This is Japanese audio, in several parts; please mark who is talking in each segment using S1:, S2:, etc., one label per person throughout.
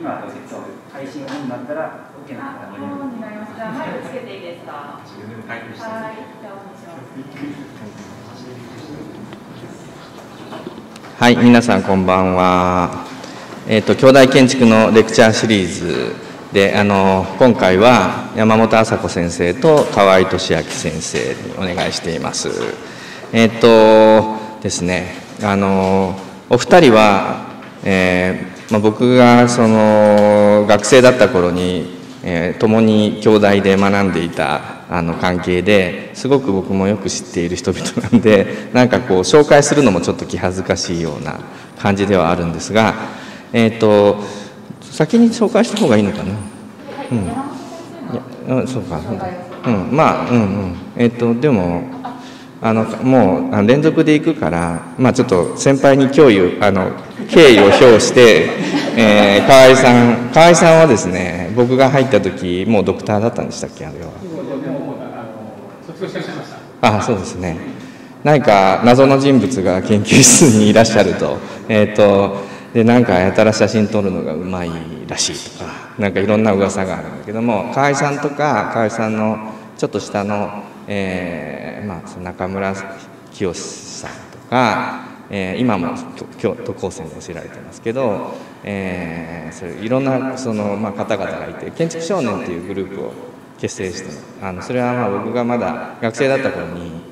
S1: 今そう配信オンになったら OK な
S2: あ、オンになりました。じゃあマイクつけていいですか？はい。
S3: はい
S2: じゃあお願いします。
S3: はい、皆さんこんばんは。えっ、と兄弟建築のレクチャーシリーズで、あの今回は山本麻子先生と河合俊明先生にお願いしています。えっ、とですね、あのお二人は、えーまあ、僕がその学生だった頃に、えー共に兄弟で学んでいたあの関係ですごく僕もよく知っている人々なんで なんかこう紹介するのもちょっと気恥ずかしいような感じではあるんですが、えー、と先に紹介した方がいいのかな？うん、うんそうか、うん、まあうんうん。えっ、とでもあのもうあの連続で行くから、まあ、ちょっと先輩に敬意をあの敬意を表して、えー、河合さん河合さんはですね僕が入った時もうドクターだったんでしたっけあれは。あそうですね何か謎の人物が研究室にいらっしゃると,、えー、とでなんかやたら写真撮るのがうまいらしいとかなんかいろんな噂があるんだけども河合さんとか河合さんのちょっと下の、えーまあ、中村清さんとか、えー今も今日都高専で教えられてますけど、えーそういろんなその、まあ、方々がいて建築少年っていうグループを結成してあのそれはまあ僕がまだ学生だった頃に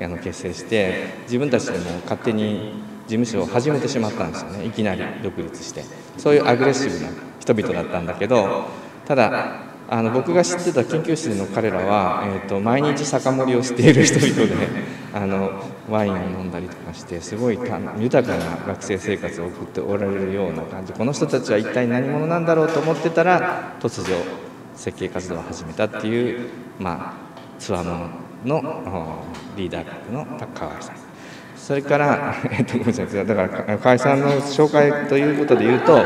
S3: あの結成して自分たちでも勝手に事務所を始めてしまったんですよね。いきなり独立して。そういうアグレッシブな人々だったんだけどただあの僕が知ってた研究室の彼らは、えー、と毎日酒盛りをしている人々であのワインを飲んだりとかしてすごい豊かな学生生活を送っておられるような感じ。この人たちは一体何者なんだろうと思ってたら突如設計活動を始めたっていう、まあ、つわもののリーダー格の河合さん。それから、えっと、ごめんなさい。だから河合さんの紹介ということで言うと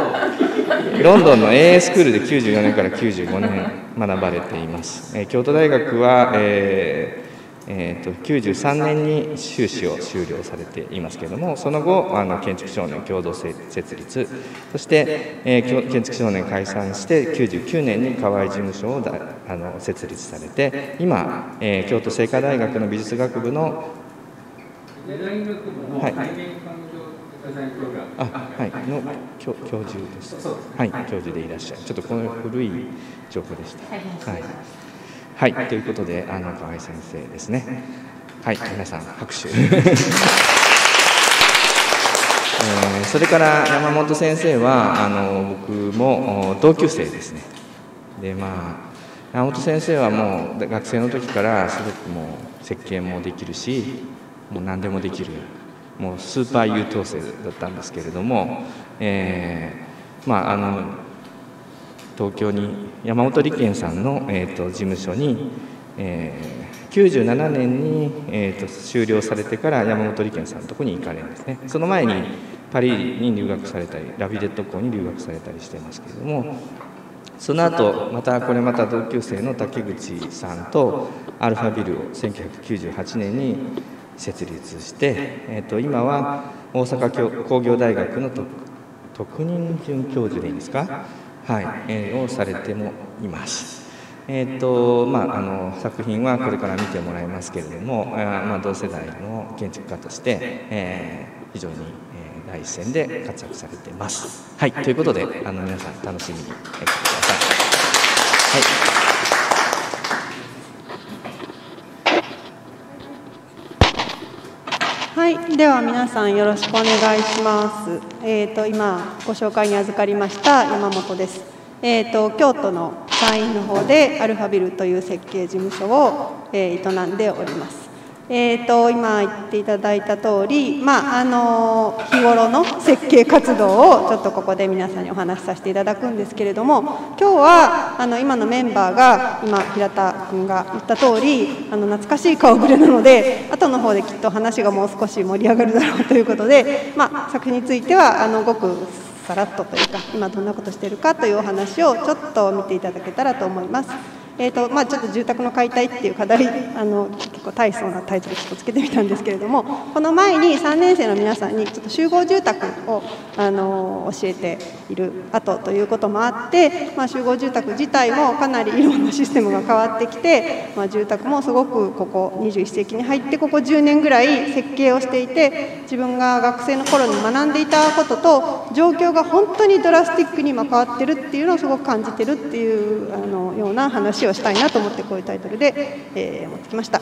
S3: ロンドンの AA スクールで94年から95年学ばれています、え京都大学は、えーえーと93年に修士を修了されていますけれどもその後あの建築少年共同設立そして、えー建築少年解散して99年に河合事務所をだあの設立されて今、えー京都精華大学の美術学部のはい。あはい。の教教授です。はい。教授でいらっしゃる。ちょっとこの古い情報でした。はい、はい、ということであの河合先生ですね。はい。皆さん拍手。えーそれから山本先生はあの僕もお同級生ですね。でまあ山本先生はもう学生の時からすごくもう設計もできるしもう何でもできるもうスーパー優等生だったんですけれども、えーまああの東京に山本理研さんの、えー、と事務所に、えー97年に、えー、と修了されてから山本理研さんのところに行かれるんですね。その前にパリに留学されたりラビレット校に留学されたりしてますけれどもその後またこれまた同級生の竹口さんとアルファビルを1998年に設立して、えー、と今は大阪工業大学の特特任准教授でいいんですか、はいえーをされてもいます。えーとまあ、あの作品はこれから見てもらいますけれども、あーまあ、同世代の建築家として、えー非常に、えー第一線で活躍されています。はい、ということであの皆さん楽しみにしてください。はい
S4: では皆さんよろしくお願いします。えっ、と今ご紹介に預かりました山本です。えっ、と京都の山陰の方でアルファビルという設計事務所を、えー営んでおります。えー、と今言っていただいた通り、まああの日頃の設計活動をちょっとここで皆さんにお話しさせていただくんですけれども今日はあの今のメンバーが今平田君が言った通りあの懐かしい顔ぶれなので後の方できっと話がもう少し盛り上がるだろうということで、まあ、作品についてはあのごくさらっとというか今どんなことしてるかというお話をちょっと見ていただけたらと思います。えーとまあ、ちょっと住宅の解体っていう課題あのこう大層なタイトルちょっとつけてみたんですけれどもこの前に3年生の皆さんにちょっと集合住宅をあの教えている後ということもあって、まあ、集合住宅自体もかなりいろんなシステムが変わってきて、まあ、住宅もすごくここ21世紀に入ってここ10年ぐらい設計をしていて自分が学生の頃に学んでいたことと状況が本当にドラスティックに今変わってるっていうのをすごく感じてるっていうあのような話ををしたいなと思ってこういうタイトルで、えー、持ってきました。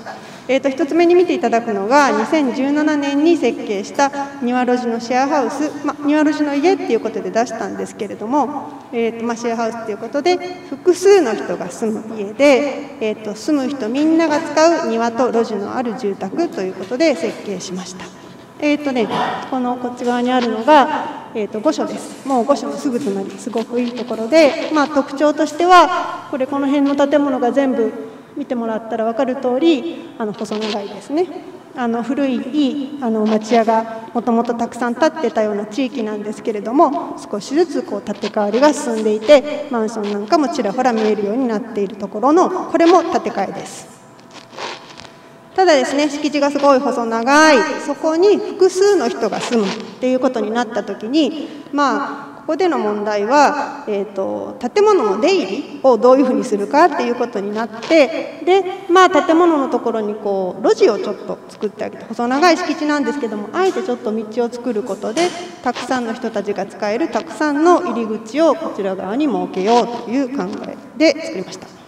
S4: えーと、1つ目に見ていただくのが2017年に設計した庭路地のシェアハウス、ま、庭路地の家っていうことで出したんですけれども、えーとま、シェアハウスっていうことで複数の人が住む家で、えーと、住む人みんなが使う庭と路地のある住宅ということで設計しました。えーとね、このこっち側にあるのが、えー、と御所です。もう御所のすぐ隣、すごくいいところで、まあ、特徴としては、これ、この辺の建物が全部見てもらったら分かる通りあり細長いですねあの古いいいあの町屋がもともとたくさん建ってたような地域なんですけれども少しずつこう建て替わりが進んでいてマンションなんかもちらほら見えるようになっているところのこれも建て替えですただですね敷地がすごい細長いそこに複数の人が住むっていうことになった時にまあここでの問題は、えーと、建物の出入りをどういうふうにするかっていうことになってで、まあ、建物のところにこう路地をちょっと作ってあげて細長い敷地なんですけどもあえてちょっと道を作ることでたくさんの人たちが使えるたくさんの入り口をこちら側に設けようという考えで作りました。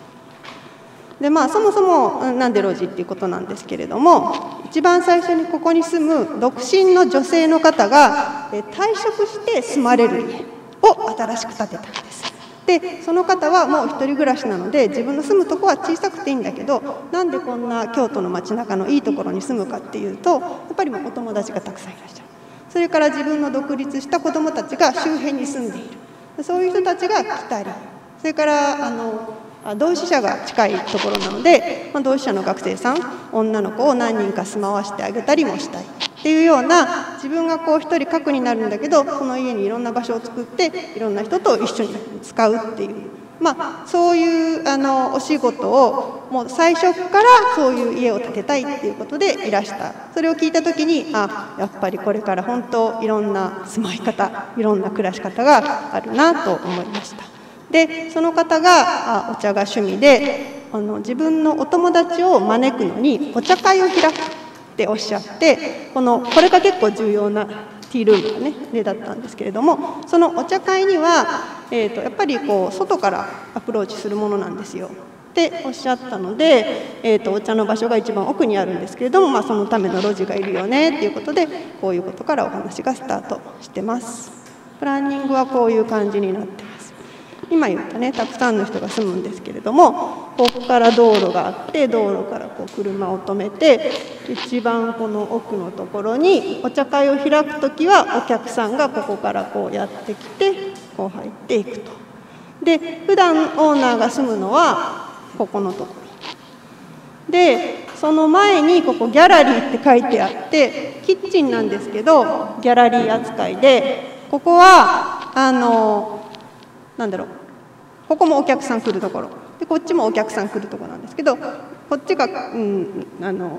S4: でまあ、そもそもなんで路地っていうことなんですけれども一番最初にここに住む独身の女性の方が退職して住まれる家を新しく建てたんです。でその方はもう一人暮らしなので自分の住むとこは小さくていいんだけどなんでこんな京都の街中のいいところに住むかっていうとやっぱりもうお友達がたくさんいらっしゃる。それから自分の独立した子どもたちが周辺に住んでいる。そういう人たちが来たりそれからあの同志社が近いところなので、まあ、同志社の学生さん女の子を何人か住まわしてあげたりもしたい。っていうような自分がこう一人核になるんだけどこの家にいろんな場所を作っていろんな人と一緒に使うっていう。まあ、そういうあのお仕事をもう最初からそういう家を建てたいっていうことでいらした。それを聞いた時にあやっぱりこれから本当いろんな住まい方いろんな暮らし方があるなと思いました。でその方があお茶が趣味であの自分のお友達を招くのにお茶会を開くっておっしゃってこのこれが結構重要なティールームがね例だったんですけれどもそのお茶会には、えーと、やっぱりこう外からアプローチするものなんですよ。っておっしゃったので、えーと、お茶の場所が一番奥にあるんですけれども、まあ、そのための路地がいるよねっていうことでこういうことからお話がスタートしてます。プランニングはこういう感じになって。今言ったねたくさんの人が住むんですけれどもここから道路があって道路からこう車を止めて一番この奥のところにお茶会を開く時はお客さんがここからこうやってきてこう入っていくと。で普段オーナーが住むのはここのところ。でその前にここギャラリーって書いてあってキッチンなんですけどギャラリー扱いでここはあのなんだろうここもお客さん来るところ。でこっちもお客さん来るとこなんですけどこっちが、うん、あの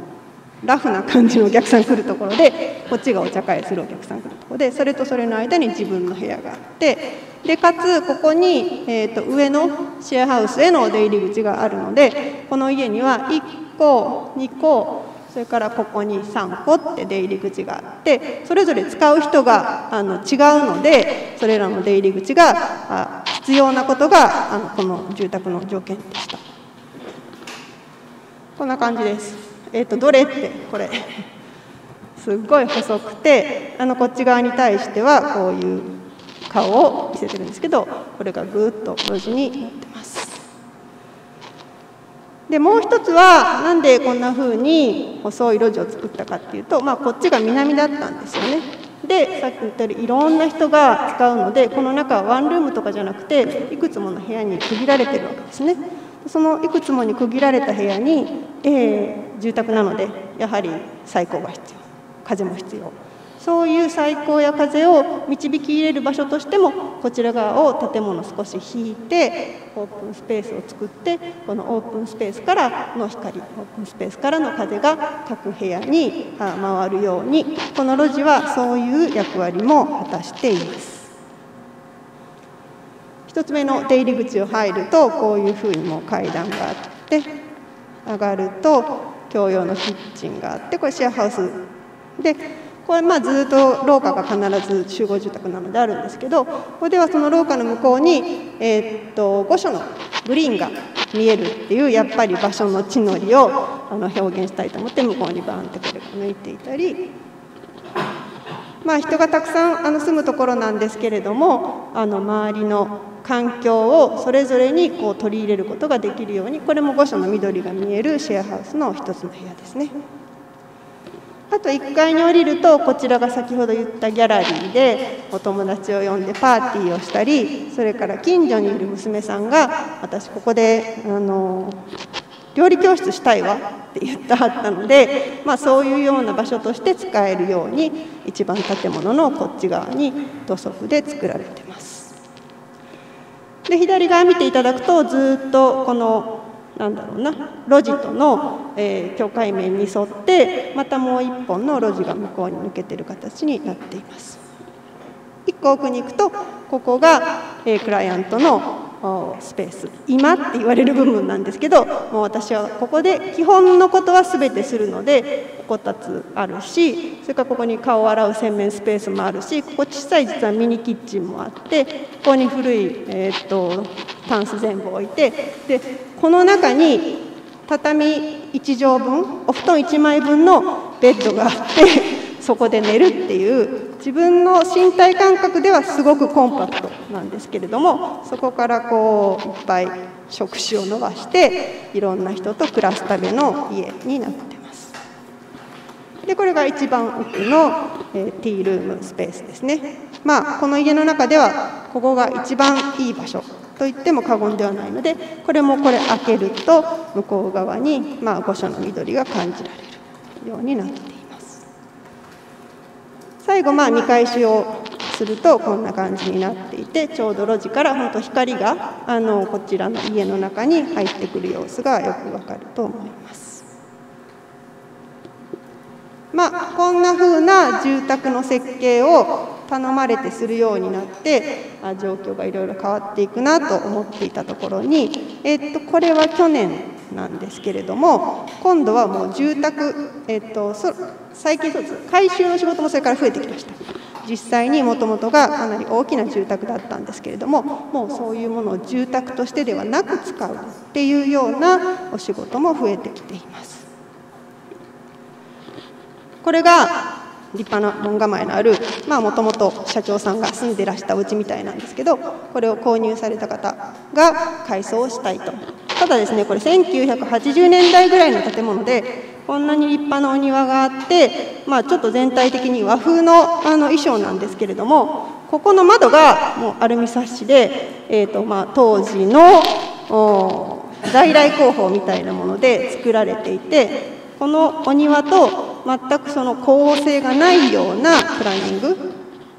S4: ラフな感じのお客さん来るところでこっちがお茶会するお客さん来るところでそれとそれの間に自分の部屋があってでかつここに、えーと、上のシェアハウスへの出入り口があるのでこの家には1個2個それからここに3個って出入り口があってそれぞれ使う人があの違うのでそれらの出入り口が必要なことがあのこの住宅の条件でした。こんな感じです。えっ、ー、とどれってこれ。すっごい細くてあのこっち側に対してはこういう顔を見せてるんですけどこれがぐっと路地になってます。でもう一つはなんでこんな風に細い路地を作ったかっていうと、まあ、こっちが南だったんですよね。でさっき言ったようにいろんな人が使うのでこの中はワンルームとかじゃなくていくつもの部屋に区切られてるわけですね。そのいくつもに区切られた部屋に、えー、住宅なのでやはり採光が必要風も必要そういう採光や風を導き入れる場所としてもこちら側を建物少し引いてオープンスペースを作ってこのオープンスペースからの光オープンスペースからの風が各部屋に回るようにこの路地はそういう役割も果たしています。1つ目の出入り口を入るとこういうふうにも階段があって上がると共用のキッチンがあってこれシェアハウスでこれまあずっと廊下が必ず集合住宅なのであるんですけどここではその廊下の向こうに、えー、っと御所のグリーンが見えるっていうやっぱり場所の地の利をあの表現したいと思って向こうにバーンってこれが抜いていたりまあ人がたくさんあの住むところなんですけれどもあの周りの環境をそれぞれにこう取り入れることができるようにこれも御所の緑が見えるシェアハウスの一つの部屋ですね。あと1階に降りるとこちらが先ほど言ったギャラリーでお友達を呼んでパーティーをしたりそれから近所にいる娘さんが私ここであの料理教室したいわって言ってはったので、まあ、そういうような場所として使えるように一番建物のこっち側に土足で作られてます。で左側見ていただくとずっとこのなんだろうな路地との、えー、境界面に沿ってまたもう一本の路地が向こうに抜けてる形になっています。一個奥に行くとここが、えー、クライアントのスペース。今って言われる部分なんですけどもう私はここで基本のことは全てするのでこたつあるしそれからここに顔を洗う洗面スペースもあるしここ小さい実はミニキッチンもあってここに古い、えー、っとタンス全部置いてでこの中に畳1畳分お布団1枚分のベッドがあってそこで寝るっていう自分の身体感覚ではすごくコンパクトなんですけれどもそこからこういっぱい触手を伸ばしていろんな人と暮らすための家になってます。でこれが一番奥の、えー、ティールームスペースですね。まあこの家の中ではここが一番いい場所と言っても過言ではないのでこれもこれ開けると向こう側に、まあ、御所の緑が感じられるようになっています。最後まあ見返しをするとこんな感じになっていてちょうど路地から本当光があのこちらの家の中に入ってくる様子がよくわかると思います。まあ、こんな風な住宅の設計を頼まれてするようになってあ状況がいろいろ変わっていくなと思っていたところに、えっと、これは去年なんですけれども今度はもう住宅、えっと、最近そうです。改修の仕事もそれから増えてきました。実際にもともとがかなり大きな住宅だったんですけれどももうそういうものを住宅としてではなく使うっていうようなお仕事も増えてきています。これが立派な門構えのあるもともと社長さんが住んでらしたお家みたいなんですけどこれを購入された方が改装したいと。ただですねこれ1980年代ぐらいの建物でこんなに立派なお庭があって、まあ、ちょっと全体的に和風のあの衣装なんですけれどもここの窓がもうアルミサッシで、えーとまあ、当時の在来工法みたいなもので作られていてこのお庭と全くその光合成がないようなプランニング。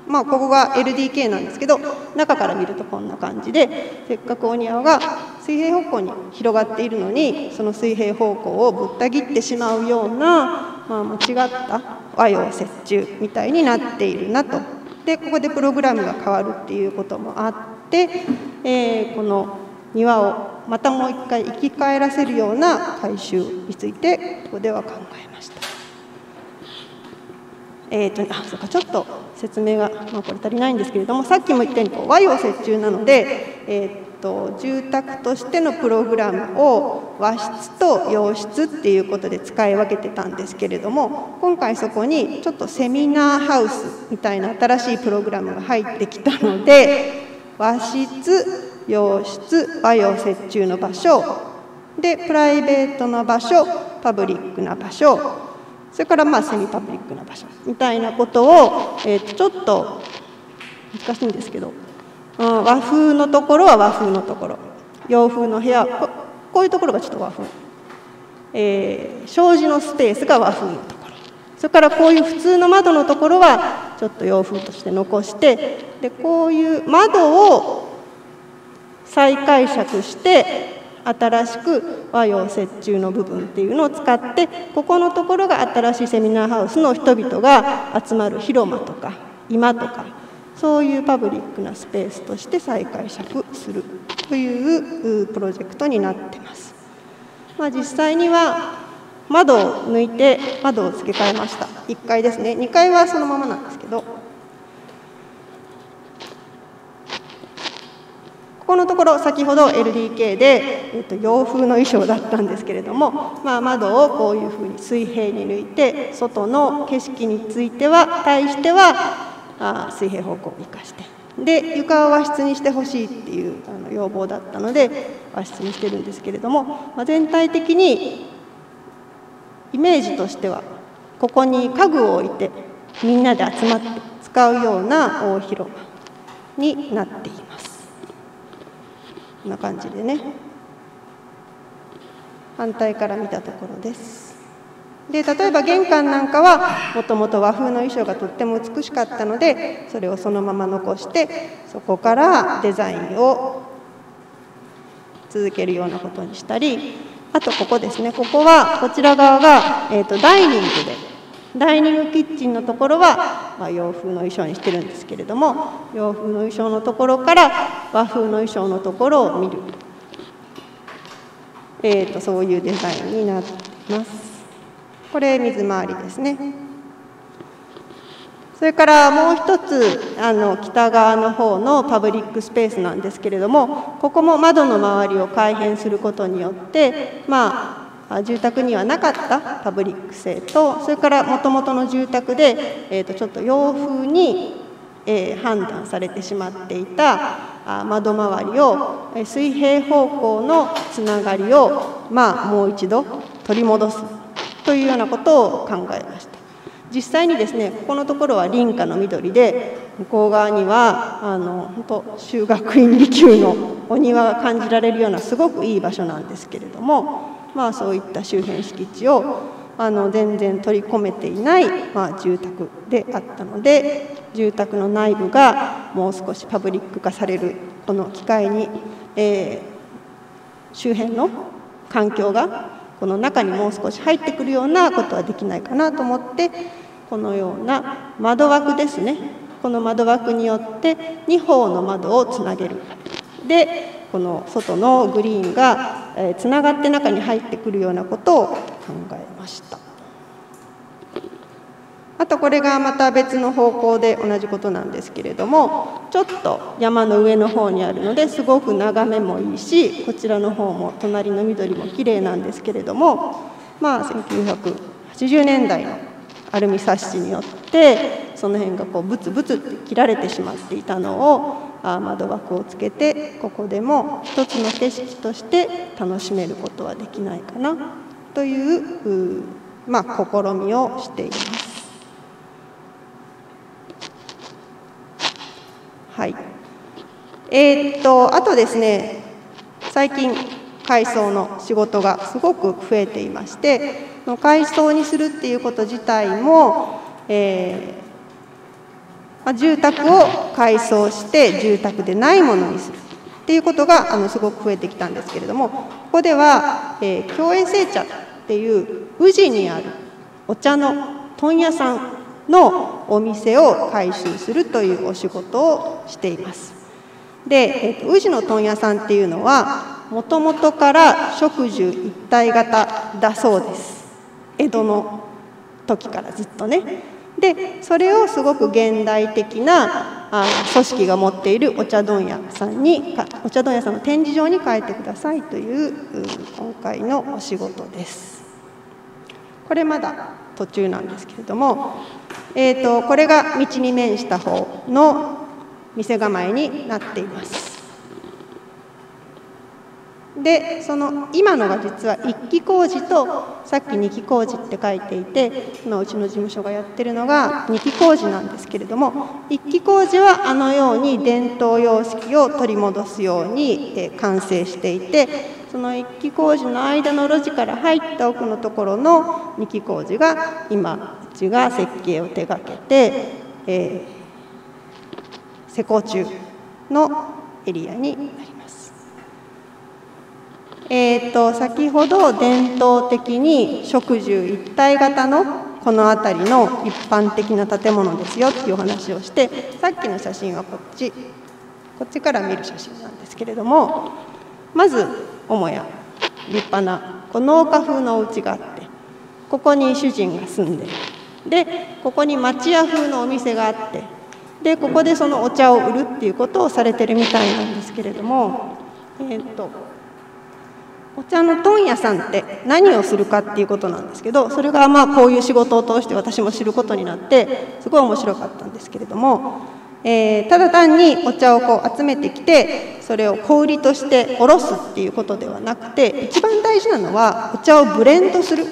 S4: まあ、ここが LDK なんですけど中から見るとこんな感じでせっかくお庭が水平方向に広がっているのにその水平方向をぶった切ってしまうような、まあ、間違った和洋折衷みたいになっているなと。でここでプログラムが変わるっていうこともあって、えー、この庭をまたもう一回生き返らせるような改修についてここでは考えました。えーと、あそうかちょっと説明が、まあ、これ足りないんですけれどもさっきも言ったようにこう和洋折衷なので、えーと、住宅としてのプログラムを和室と洋室っていうことで使い分けてたんですけれども今回そこにちょっとセミナーハウスみたいな新しいプログラムが入ってきたので和室洋室和洋折衷の場所。でプライベートの場所パブリックな場所。それからまあセミパブリックな場所。みたいなことを、えー、ちょっと難しいんですけど、うん、和風のところは和風のところ。洋風の部屋。ここういうところがちょっと和風、えー、障子のスペースが和風のところ。それからこういう普通の窓のところはちょっと洋風として残して。でこういう窓を再解釈して新しく和洋折衷の部分っていうのを使ってここのところが新しいセミナーハウスの人々が集まる広間とか居間とかそういうパブリックなスペースとして再解釈するというプロジェクトになってます。まあ、実際には窓を抜いて窓を付け替えました1階ですね2階はそのままなんですけどこのところ先ほど LDK で、えっと、洋風の衣装だったんですけれども、まあ、窓をこういうふうに水平に抜いて外の景色については対してはあ水平方向を生かしてで床は和室にしてほしいっていうあの要望だったので和室にしてるんですけれども、まあ、全体的にイメージとしてはここに家具を置いてみんなで集まって使うような大広間になっています。こんな感じでね。反対から見たところです。で例えば玄関なんかはもともと和風の衣装がとっても美しかったのでそれをそのまま残してそこからデザインを続けるようなことにしたりあとここですね。ここはこちら側が、えーと、ダイニングでダイニングキッチンのところは、まあ、洋風の衣装にしてるんですけれども洋風の衣装のところから和風の衣装のところを見る、えーと、そういうデザインになってます。これ水回りですね。それからもう一つあの北側の方のパブリックスペースなんですけれどもここも窓の周りを改変することによってまあ住宅にはなかったパブリック性とそれからもともとの住宅で、えー、とちょっと洋風に、えー、判断されてしまっていた窓周りを水平方向のつながりを、まあ、もう一度取り戻すというようなことを考えました。実際にですねここのところは林家の緑で向こう側にはあの本当修学院利休のお庭が感じられるようなすごくいい場所なんですけれどもまあ、そういった周辺敷地をあの全然取り込めていない、まあ、住宅であったので住宅の内部がもう少しパブリック化されるこの機会に、えー、周辺の環境がこの中にもう少し入ってくるようなことはできないかなと思ってこのような窓枠ですね。この窓枠によって2方の窓をつなげる。でこの外のグリーンがつながって中に入ってくるようなことを考えました。あとこれがまた別の方向で同じことなんですけれどもちょっと山の上の方にあるのですごく眺めもいいしこちらの方も隣の緑も綺麗なんですけれどもまあ1980年代のアルミサッシによってその辺がこうブツブツって切られてしまっていたのを窓枠をつけてここでも一つの景色として楽しめることはできないかなというまあ、試みをしています。はいえー、っとあとですね最近改装の仕事がすごく増えていまして改装にするっていうこと自体も、えーま、住宅を改装して住宅でないものにするっていうことがあのすごく増えてきたんですけれどもここでは、えー、共栄製茶っていう宇治にあるお茶の問屋さんのお店を改修するというお仕事をしています。で、えー、宇治の問屋さんっていうのはもともとから植樹一体型だそうです。江戸の時からずっとね。でそれをすごく現代的なあ組織が持っているお茶問屋さんにお茶問屋さんの展示場に変えてくださいという今回のお仕事です。これまだ途中なんですけれども、えーと、これが道に面した方の店構えになっています。でその今のが実は1期工事とさっき2期工事って書いていて今うちの事務所がやってるのが2期工事なんですけれども1期工事はあのように伝統様式を取り戻すように完成していてその1期工事の間の路地から入った奥のところの2期工事が今うちが設計を手がけて、えー、施工中のエリアになります。えーと、先ほど伝統的に植樹一体型のこの辺りの一般的な建物ですよっていうお話をしてさっきの写真はこっちこっちから見る写真なんですけれどもまず母屋立派なこの農家風のお家があってここに主人が住んででここに町屋風のお店があってでここでそのお茶を売るっていうことをされてるみたいなんですけれどもえっ、とお茶の問屋さんって何をするかっていうことなんですけどそれがまあこういう仕事を通して私も知ることになってすごい面白かったんですけれども、えー、ただ単にお茶をこう集めてきてそれを小売りとして卸すっていうことではなくて一番大事なのはお茶をブレンドする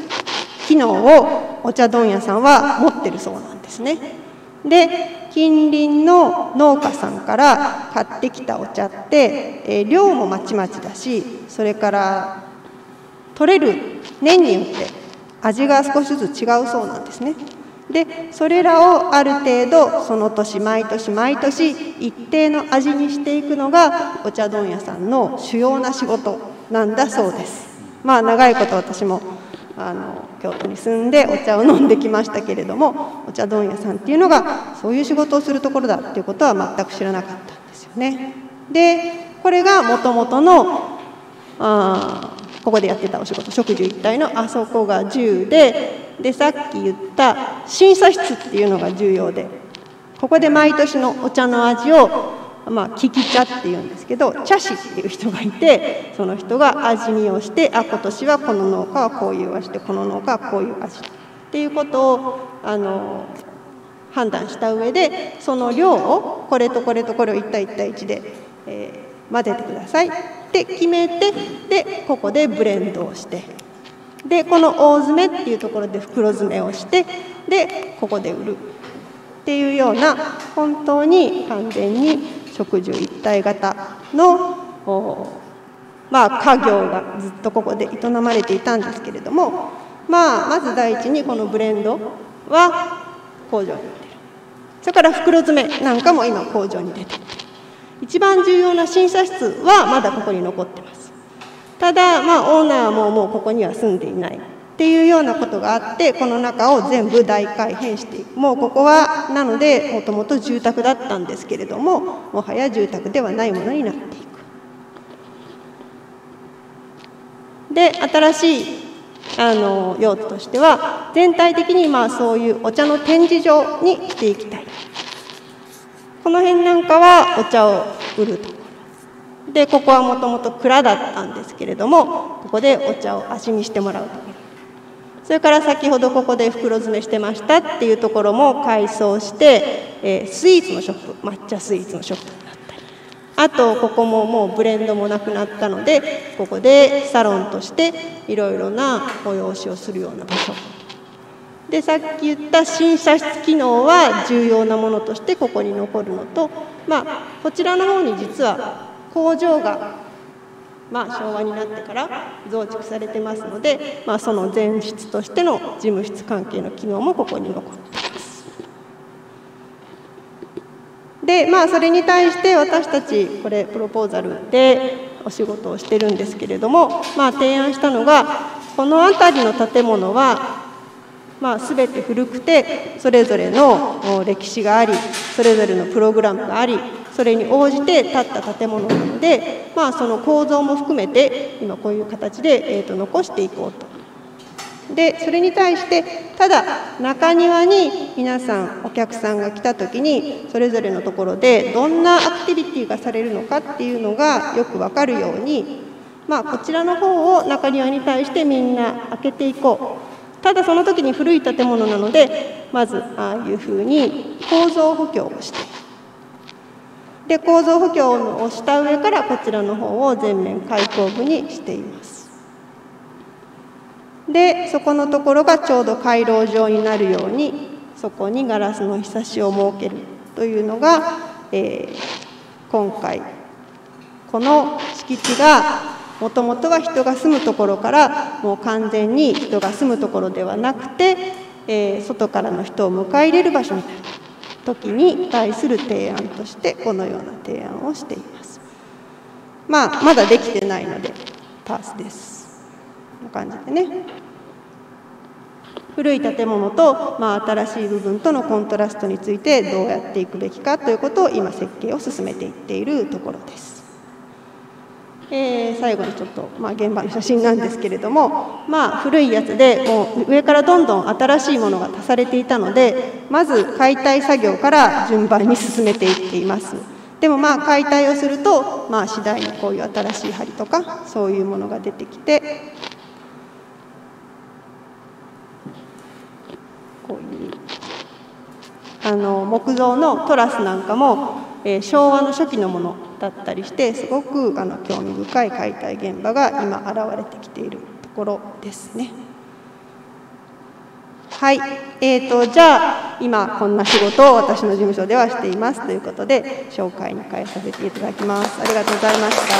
S4: 機能をお茶問屋さんは持ってるそうなんですね。で近隣の農家さんから買ってきたお茶って、えー、量もまちまちだしそれから取れる年によって味が少しずつ違うそうなんですね。でそれらをある程度その年毎年毎年一定の味にしていくのがお茶問屋さんの主要な仕事なんだそうです。まあ長いこと私もあの京都に住んでお茶を飲んできましたけれどもお茶問屋さんっていうのがそういう仕事をするところだっていうことは全く知らなかったんですよね。でこれがもともとのあここでやってたお仕事植樹一体のあそこが10ででさっき言った審査室っていうのが重要でここで毎年のお茶の味をまあ、聞き茶っていうんですけど茶師っていう人がいてその人が味見をしてあ今年はこの農家はこういう味でこの農家はこういう味っていうことをあの判断した上でその量をこれとこれとこれを1対1対1で、えー、混ぜてくださいって決めてでここでブレンドをしてでこの大詰めっていうところで袋詰めをしてでここで売るっていうような本当に完全に植樹一体型のまあ、家業がずっとここで営まれていたんですけれども、まあ、まず第一にこのブレンドは工場に出てる。それから袋詰めなんかも今工場に出てる。一番重要な審査室はまだここに残ってます。ただ、まあ、オーナーももうここには住んでいない。っていうようなことがあってこの中を全部大改変してもうここはなのでもともと住宅だったんですけれどももはや住宅ではないものになっていく。で新しいあの用途としては全体的にまあそういうお茶の展示場にしていきたい。この辺なんかはお茶を売るとこでここはもともと蔵だったんですけれどもここでお茶を味見してもらうところ。それから先ほどここで袋詰めしてましたっていうところも改装して、えー、スイーツのショップ抹茶スイーツのショップになったり。あとここももうブレンドもなくなったのでここでサロンとしていろいろな催しをするような場所。でさっき言った診察室機能は重要なものとしてここに残るのと、まあ、こちらの方に実は工場がまあ、昭和になってから増築されてますので、まあ、その前室としての事務室関係の機能もここに残っています。でまあそれに対して私たちこれプロポーザルでお仕事をしてるんですけれども、まあ、提案したのがこの辺りの建物はまあ、全て古くてそれぞれの歴史がありそれぞれのプログラムがありそれに応じて建った建物なので、まあ、その構造も含めて今こういう形で、えー、と残していこうと。でそれに対してただ中庭に皆さんお客さんが来た時にそれぞれのところでどんなアクティビティがされるのかっていうのがよく分かるように、まあ、こちらの方を中庭に対してみんな開けていこうただその時に古い建物なのでまずああいうふうに構造補強をしてで構造補強をした上からこちらの方を全面開口部にしています。でそこのところがちょうど回廊状になるようにそこにガラスのひさしを設けるというのが、えー、今回。この敷地がもともとは人が住むところからもう完全に人が住むところではなくてえー外からの人を迎え入れる場所になる。時に対する提案としてこのような提案をしています。まあまだできてないのでパースです。こんな感じでね。古い建物と、まあ、新しい部分とのコントラストについてどうやっていくべきかということを今設計を進めていっているところです。えー最後にちょっと、まあ、現場の写真なんですけれども、まあ、古いやつでもう上からどんどん新しいものが足されていたのでまず解体作業から順番に進めていっています。でもまあ解体をすると、まあ、次第にこういう新しい梁とかそういうものが出てきてこういうあの木造のトラスなんかも、えー昭和の初期のものだったりしてすごくあの興味深い解体現場が今現れてきているところですね。はい、えー、とじゃあ今こんな仕事を私の事務所ではしていますということで紹介に変えさせていただきます。ありがとうございました。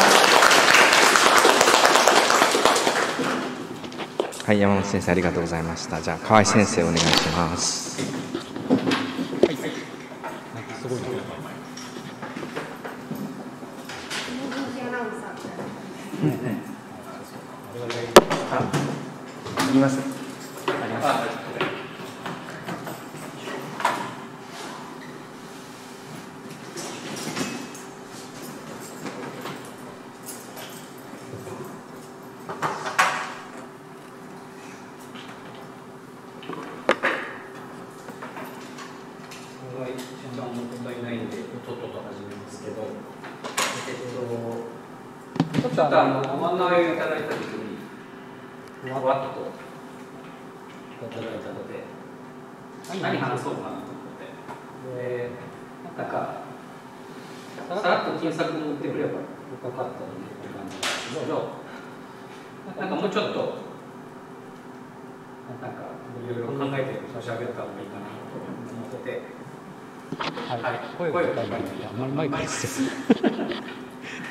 S3: はい、山本先生ありがとうございました。じゃあ河合先生お願いします。
S1: 言います。
S5: ありますれが一番問題ないんで、とっとと始めますけど、えっと、ちょっとあの、ご案内をいただいたときに、ふわっといただいたので、何話そうかなと思って。で、なんか、さらっと金策も売ってくればよかったのにって感じなんですけど、なんかもうちょっと、なんか、いろいろ考えて差し上げた方がいいかなと思ってて、
S6: はい、声が高いので、あんまりマイクですよ。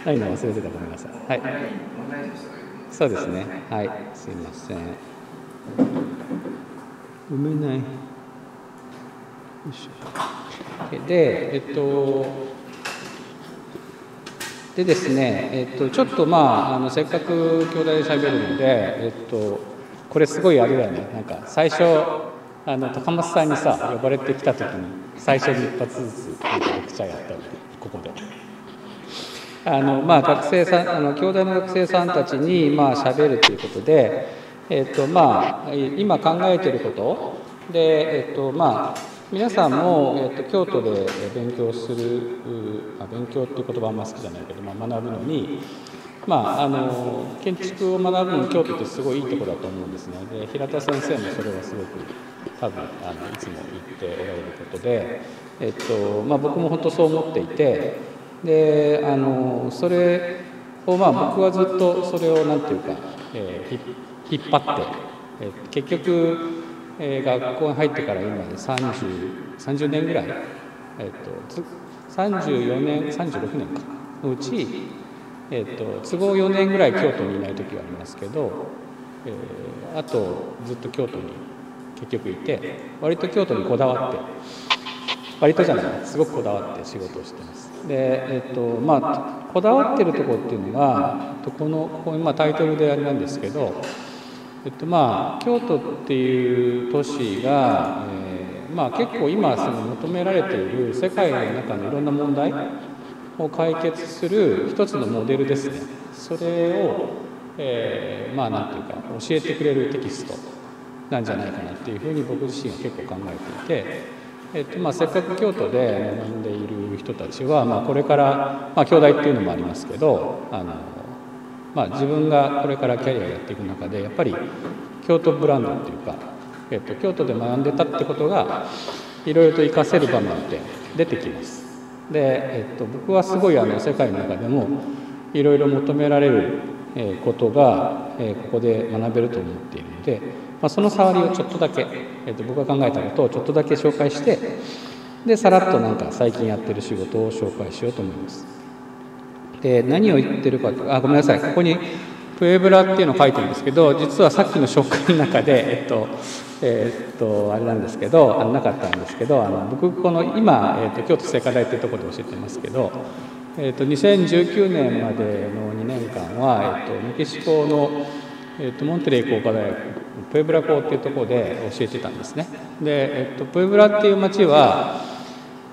S6: ないの忘れてたごめんなさい。はい。そうですね。はい、すいません。埋めない。よいしょで、えっと。でですね、えっと、ちょっとまあ、あの、せっかく兄弟で喋るので、えっと。これすごいあれだよね、なんか最初。あの高松さんにさ呼ばれてきた時に最初に一発ずつなんかレクチャーやったのでここで。あのまあ、学生さんあの兄弟の学生さんたちにまあ喋るということで、えっとまあ、今考えていることで、えっとまあ、皆さんも、えっと、京都で勉強するあ勉強っていう言葉はあんま好きじゃないけど、まあ、学ぶのにまあ、あの建築を学ぶのに京都ってすごいいいところだと思うんですねで平田先生もそれはすごく多分あのいつも言っておられることで、えっとまあ、僕も本当そう思っていてであのそれを、まあ、僕はずっとそれを何て言うか、えー、引っ張って、えー、結局、えー、学校に入ってから今で 30, 30年ぐらい、えっと、34年36年かのうちえーと、都合4年ぐらい京都にいない時がありますけど、えー、あとずっと京都に結局いて割と京都にこだわって割とじゃないすごくこだわって仕事をしてます。でえっ、とまあこだわってるとこっていうのはこのここ今タイトルであれなんですけど、えっとまあ、京都っていう都市が、えーまあ、結構今その求められている世界の中のいろんな問題を解決する一つのモデルですね。それを、えー、まあ何ていうか教えてくれるテキストなんじゃないかなっていうふうに僕自身は結構考えていて、えっとまあ、せっかく京都で学んでいる人たちは、まあ、これから、まあ、兄弟っていうのもありますけどあの、まあ、自分がこれからキャリアをやっていく中でやっぱり京都ブランドっていうか、えっと、京都で学んでたってことがいろいろと活かせる場面って出てきます。で、えっと、僕はすごいあの世界の中でもいろいろ求められることがここで学べると思っているので、まあ、その触りをちょっとだけ、えっと、僕が考えたことをちょっとだけ紹介してでさらっとなんか最近やってる仕事を紹介しようと思います。で何を言ってるかあごめんなさいここにプエブラっていうのを書いてるんですけど実はさっきの紹介の中で、えっとえっとあれなんですけどあなかったんですけどあの僕この今、えっと京都聖火台っていうところで教えてますけど、えっと2019年までの2年間は、えっとメキシコの、えっとモンテレイ工科大学プエブラ校っていうところで教えてたんですね。で、えっとプエブラっていう町は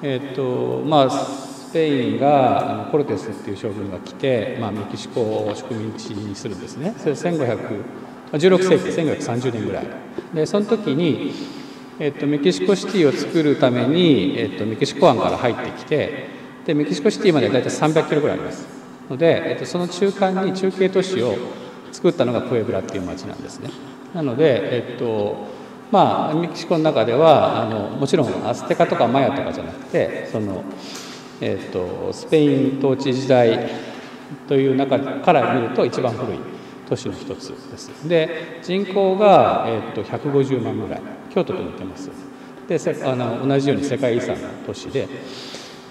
S6: えっとまあ、スペインがコルテスっていう将軍が来て、まあ、メキシコを植民地にするんですね。それ1516世紀1530年ぐらい。でその時に、えっと、メキシコシティを作るために、えっと、メキシコ湾から入ってきてでメキシコシティまで大体300キロぐらいあります。ので、えっと、その中間に中継都市を作ったのがプエブラっていう町なんですね。なので、えっとまあ、メキシコの中ではあのもちろんアステカとかマヤとかじゃなくてその、えーと、スペイン統治時代という中から見ると一番古い都市の一つです。で人口が、えーと、150万ぐらい京都と似てます。であの同じように世界遺産の都市で、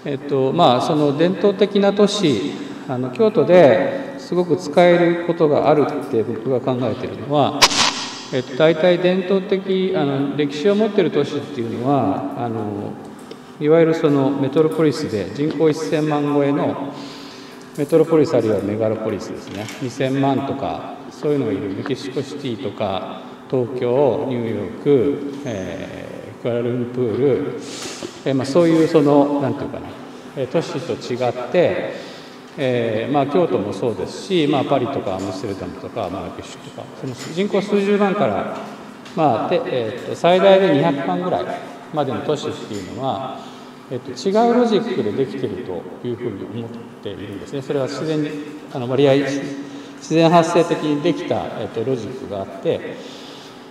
S6: えーとまあ、その伝統的な都市あの京都ですごく使えることがあるって僕が考えているのはえっと、大体伝統的あの歴史を持っている都市っていうのはあのいわゆるそのメトロポリスで人口1000万超えのメトロポリスあるいはメガロポリスですね。2000万とかそういうのがいる。メキシコシティとか東京ニューヨーク、えー、クアラルンプール、えーまあ、そういうその何て言うかな。都市と違ってえーまあ、京都もそうですし、まあ、パリとかアムステルダムとかマラケシュとかその人口数十万から、まあでえー、と最大で200万ぐらいまでの都市っていうのは、えー、と違うロジックでできているというふうに思っているんですね。それは自然あの割合自然発生的にできた、えー、とロジックがあって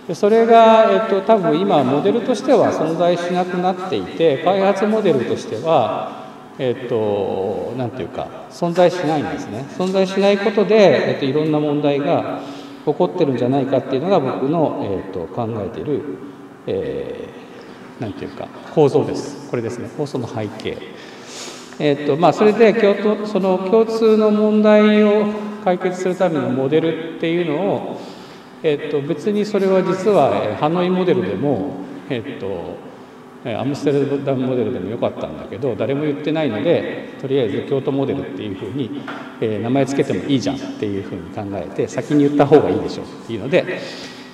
S6: でそれが、えー、と多分今モデルとしては存在しなくなっていて開発モデルとしてはえっ、と何ていうか存在しないんですね。存在しないことで、えっといろんな問題が起こってるんじゃないかっていうのが僕の、えっと考えている、えー、ていうか構造です。これですね。構想の背景。えっとまあ、それで共とその共通の問題を解決するためのモデルっていうのを、えっと、別にそれは実はハノイモデルでも、えっと、アムステルダムモデルでもよかったんだけど誰も言ってないのでとりあえず京都モデルっていうふうに、えー、名前つけてもいいじゃんっていうふうに考えて先に言った方がいいでしょうっていうので、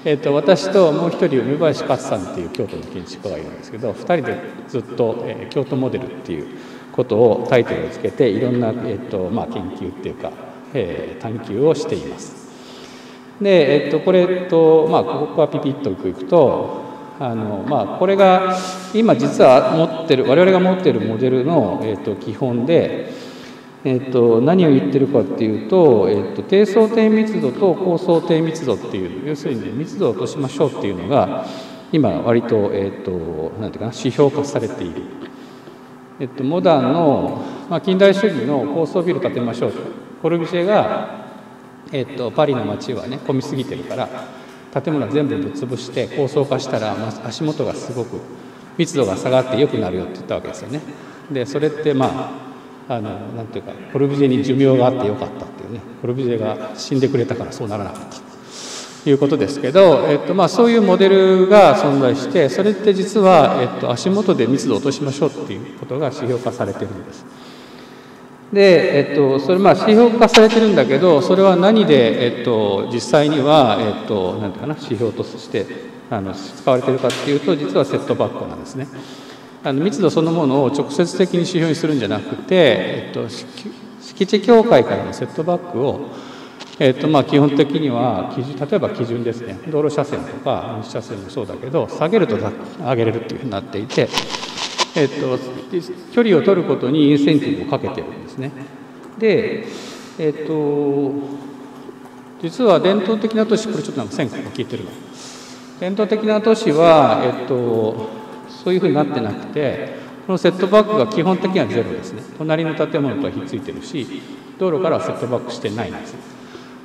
S6: えーと、私ともう一人梅林勝さんっていう京都の建築家がいるんですけど2人でずっと、えー、京都モデルっていうことをタイトルをつけていろんな、えーとまあ、研究っていうか、えー、探求をしています。で、えっと、これと、まあ、ここはピピッといくとあのまあ、これが今実は持ってる我々が持ってるモデルの、えーと、基本で、えーと、何を言ってるかっていうと,、えーと、低層低密度と高層低密度っていう要するに、密度を落としましょうっていうのが今割と,、えー、となんていうかな指標化されている、えー、とモダンの、まあ、近代主義の高層ビル建てましょうと。コルビシェが、えー、とパリの街はね混みすぎてるから建物全部ぶっ潰して高層化したら、ま、足元がすごく密度が下がって良くなるよって言ったわけですよね。でそれってまああのなんていうかコルビジェに寿命があってよかったっていうねコルビジェが死んでくれたからそうならなかったということですけど、えっとまあ、そういうモデルが存在してそれって実は、えっと、足元で密度を落としましょうっていうことが指標化されてるんです。で、えっと、それまあ指標化されてるんだけどそれは何で、えっと、実際には、えっと、なんていうかな指標としてあの使われてるかっていうと実はセットバックなんですね。あの密度そのものを直接的に指標にするんじゃなくて、えっと、敷地境界からのセットバックを、えっとまあ、基本的には基準例えば基準ですね道路車線とか車線もそうだけど下げると上げれるっていうふうになっていてえっと、距離を取ることにインセンティブをかけてるんですね。で、えっと、実は伝統的な都市これちょっとなんか線が聞いてるの伝統的な都市は、えっと、そういうふうになってなくてこのセットバックが基本的にはゼロですね隣の建物とはひっついてるし道路からはセットバックしてないんです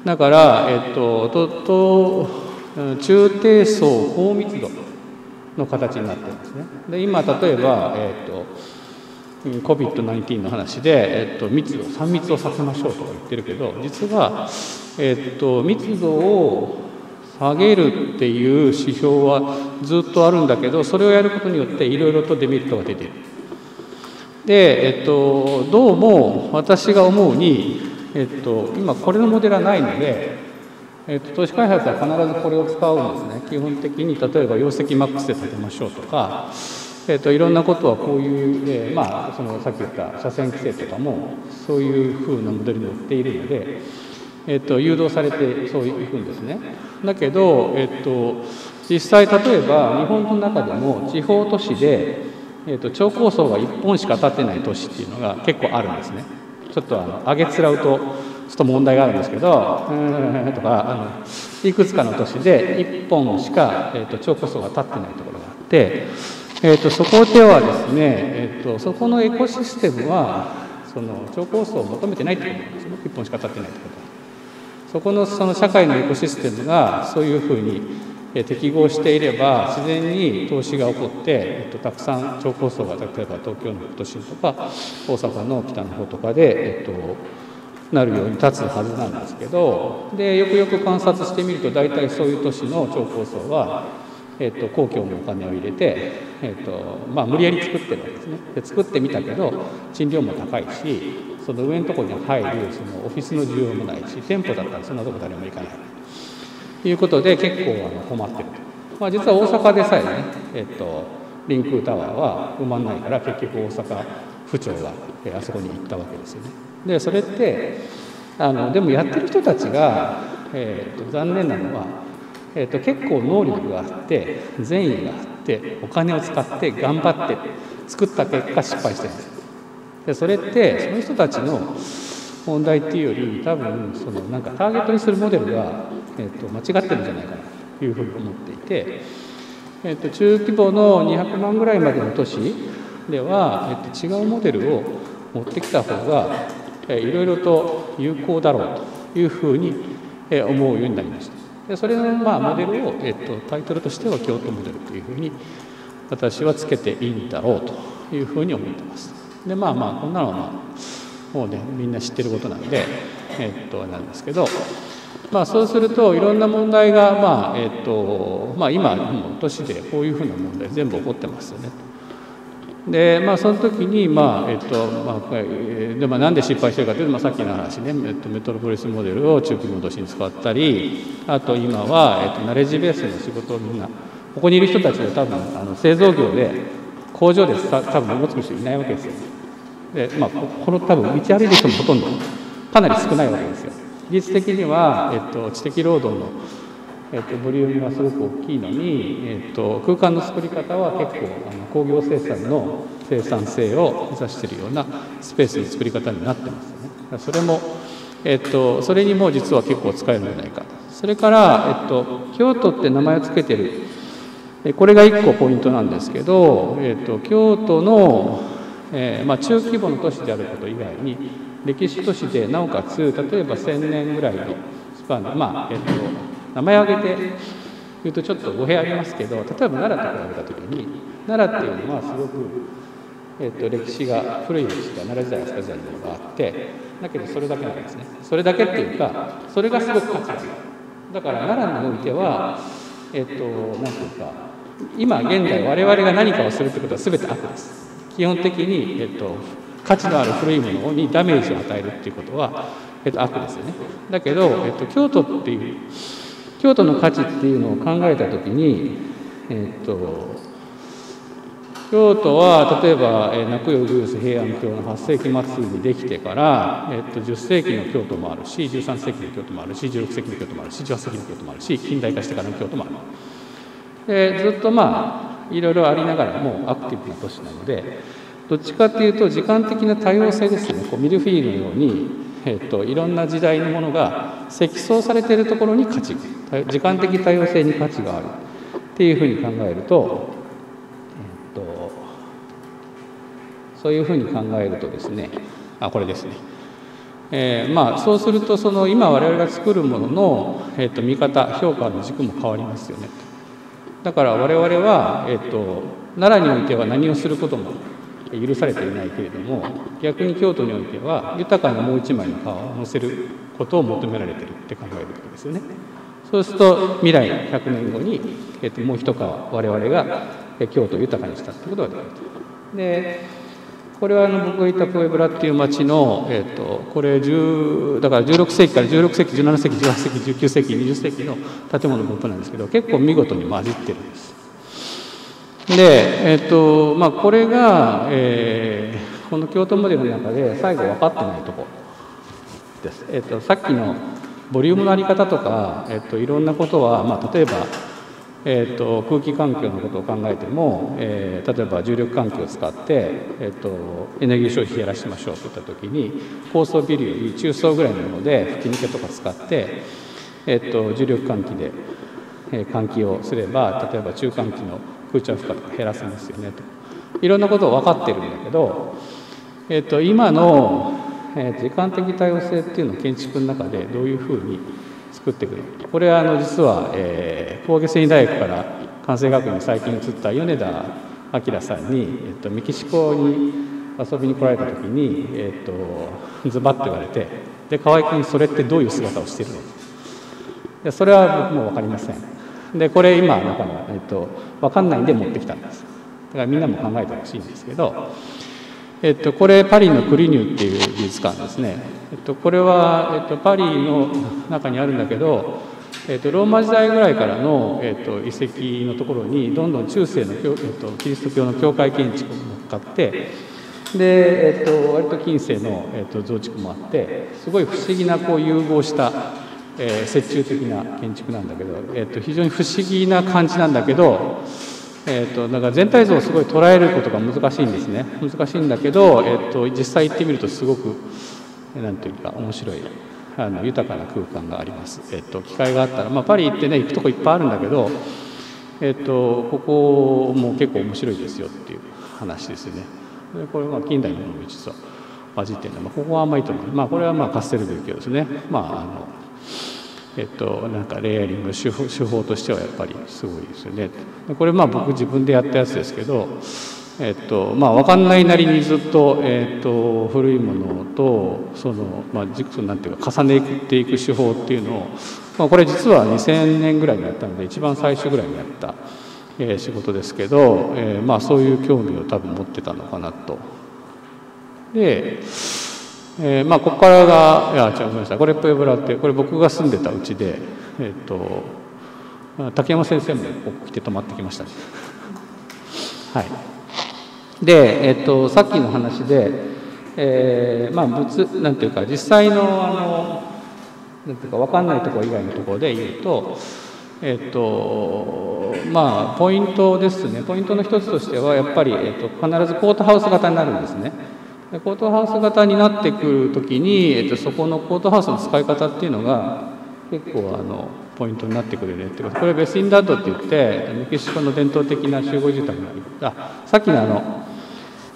S6: だから、えっと、とと中低層高密度の形になってるんですね。で今例えば、えーと、COVID-19 の話で、えーと、密度3密をさせましょうとか言ってるけど実は、えーと、密度を下げるっていう指標はずっとあるんだけどそれをやることによっていろいろとデメリットが出てる。で、えっと、どうも私が思うに、えっと、今これのモデルはないので、えっと、都市開発は必ずこれを使うんですね。基本的に例えば容積マックスで建てましょうとか、えっと、いろんなことはこういう、えーまあ、そのさっき言った車線規制とかもそういうふうなモデルに乗っているので、えっと、誘導されてそういくんですね。だけど、えっと、実際例えば日本の中でも地方都市でえーと、超高層が1本しか建てない都市っていうのが結構あるんですね。ちょっとあの上げつらうとちょっと問題があるんですけどとかあのいくつかの都市で1本しか、えーと、超高層が建ってないところがあって、えーと、そこではですね、えー、とそこのエコシステムはその超高層を求めてないってことなんですね。1本しか建ってないってことそこのその社会のエコシステムがそういうふうに適合していれば自然に投資が起こって、えっと、たくさん超高層が例えば東京の都心とか大阪の北の方とかで、えっと、なるように立つはずなんですけどでよくよく観察してみると大体そういう都市の超高層は、えっと、公共にお金を入れて、えっとまあ、無理やり作ってるわけですねで作ってみたけど賃料も高いしその上のとこに入るそのオフィスの需要もないし店舗だったらそんなとこ誰も行かないと。いうことで結構あの困ってると、まあ、実は大阪でさえね、えっと、リンクタワーは埋まんないから結局大阪府庁があそこに行ったわけですよね。でそれってあのでもやってる人たちが、えー、と残念なのは、えー、と結構能力があって善意があってお金を使って頑張って作った結果失敗してるんですでそれってその人たちの問題っていうより多分そのなんかターゲットにするモデルがえーと、間違ってるんじゃないかなというふうに思っていて、えーと、中規模の200万ぐらいまでの都市では、えーと、違うモデルを持ってきた方が、いろいろと有効だろうというふうに、思うようになりました。でそれの、まあ、モデルを、えー、とタイトルとしては京都モデルというふうに私はつけていいんだろうというふうに思ってます。でまあまあこんなのは、まあ、もうねみんな知ってることなんで、え、っとなんですけどまあ、そうするといろんな問題が、まあえっとまあ、今も都市でこういうふうな問題全部起こってますよね。でまあ、その時に、まあえっとまあでまあ、なんで失敗してるかというと、まあ、さっきの話ね、えっと、メトロポリスモデルを中期戻しに使ったりあと今は、えっと、ナレッジベースの仕事をみんなここにいる人たちは多分あの製造業で工場で多分持つ人いないわけですよ。でまあ、この多分道歩いてる人もほとんどかなり少ないわけですよ。技術的には、えっと、知的労働の、えっと、ボリュームがすごく大きいのに、えっと、空間の作り方は結構あの工業生産の生産性を目指しているようなスペースの作り方になってますよね。それもえっと、それにも実は結構使えるんじゃないかそれから、えっと、京都って名前を付けてるこれが1個ポイントなんですけど、えっと、京都の、えーまあ、中規模の都市であること以外に歴史都市でなおかつ例えば1000年ぐらいのスパンでまあえっと名前を挙げて言うとちょっと語弊ありますけど例えば奈良と比べた時に奈良っていうのはすごく、えっと、歴史が古い歴史が奈良時代飛鳥時代のがあってだけどそれだけなんですね。それだけっていうかそれがすごく価値がある。だから奈良においてはえっと何ていうか今現在我々が何かをするってことは全て悪です。基本的に、えっと、価値のある古いものにダメージを与えるっていうことは、えっと、悪ですよね。だけど、えっと、京都っていう京都の価値っていうのを考えた時に、えっと、京都は例えば、えー、泣くよルース平安京の8世紀末にできてから、えっと、10世紀の京都もあるし13世紀の京都もあるし16世紀の京都もあるし18世紀の京都もあるし近代化してからの京都もある。でずっとまあいろいろありながらもアクティブな都市なのでどっちかっていうと時間的な多様性ですねこうミルフィーユのように、えーと、いろんな時代のものが積層されているところに価値時間的多様性に価値があるっていうふうに考えると,、えーと、そういうふうに考えるとですねあこれですね。えー、まあ、そうするとその今我々が作るものの、えーと、見方評価の軸も変わりますよねだから我々は、えーと奈良においては何をすることも許されていないけれども逆に京都においては豊かなもう一枚の皮を乗せることを求められてるって考えるわけですよね。そうすると未来100年後に、えっと、もう一皮我々がえ京都を豊かにしたってことができると。でこれはあの僕がいたプエブラっていう町の、えっと、これ10だから16世紀から16世紀17世紀18世紀19世紀20世紀の建物の分布なんですけど結構見事に混じってるんです。で、えっとまあ、これが、えー、この京都モデルの中で最後分かってないとこです。えっと、さっきのボリュームのあり方とか、えっと、いろんなことは、まあ、例えば、えっと、空気環境のことを考えても、えー、例えば重力環境を使って、えっと、エネルギー消費減らしましょうといった時に高層ビルより中層ぐらいのもので吹き抜けとか使って、えっと、重力換気で、え換気をすれば例えば中間気の空調負荷とか減らせますよねと。いろんなことを分かってるんだけど、えっと、今のえー、時間的多様性っていうのを建築の中でどういうふうに作っていくのか。これはあの実は、えー、工芸繊維大学から関西学院に最近移った米田明さんに、えっと、メキシコに遊びに来られた時に、えっと、ズバッと言われてで河合君それってどういう姿をしてるのでそれは僕も分かりません。でこれ今だから、えっと、分かんないんで持ってきたんです。だからみんなも考えてほしいんですけどえっと、これパリのクリニューっていう美術館ですね、えっと、これは、えっと、パリの中にあるんだけど、えっと、ローマ時代ぐらいからの、えっと、遺跡のところにどんどん中世の、えっと、キリスト教の教会建築を乗っかってで、えっと、割と近世の、えっと、増築もあってすごい不思議なこう融合した、えー、折衷的な建築なんだけど、えっと、非常に不思議な感じなんだけどえーと、だから全体像をすごい捉えることが難しいんですね。難しいんだけど、えーと、実際行ってみるとすごく何ていうか面白いあの豊かな空間があります、えーと、機会があったら、まあ、パリ行ってね行くとこいっぱいあるんだけど、えー、とここも結構面白いですよっていう話ですよね。でこれは近代のものも実は混じってるんで、まあ、ここはあんまりいいと思う。まあこれはまあカステルベル教ですね。まああのえっと、なんかレイヤリング手法手法としてはやっぱりすごいですよね。これまあ僕自分でやったやつですけど、えっとまあ、分かんないなりにずっと,、えっと古いものとその、まあ、なんていうか重ねていく手法っていうのを、まあ、これ実は2000年ぐらいにやったので一番最初ぐらいにやった、えー、仕事ですけど、えーまあ、そういう興味を多分持ってたのかなと。でえー、まあ、ここからが、いや、違いました。これ、プエブラって、これ僕が住んでたうちで、え、ー、と、竹山先生もここ来て泊まってきました、ね、はい。で、えっ、ー、と、さっきの話で、えー、まあ、物、なんていうか、実際の、あの、なんていうか、分かんないところ以外のところで言うと、えっとまあ、ポイントですね、ポイントの一つとしては、やっぱり、えっと、必ずコートハウス型になるんですね。でコートハウス型になってくる時に、えっと、そこのコートハウスの使い方っていうのが結構あのポイントになってくるねっていうこれベスインダッドって言ってメキシコの伝統的な集合住宅があさっきのあの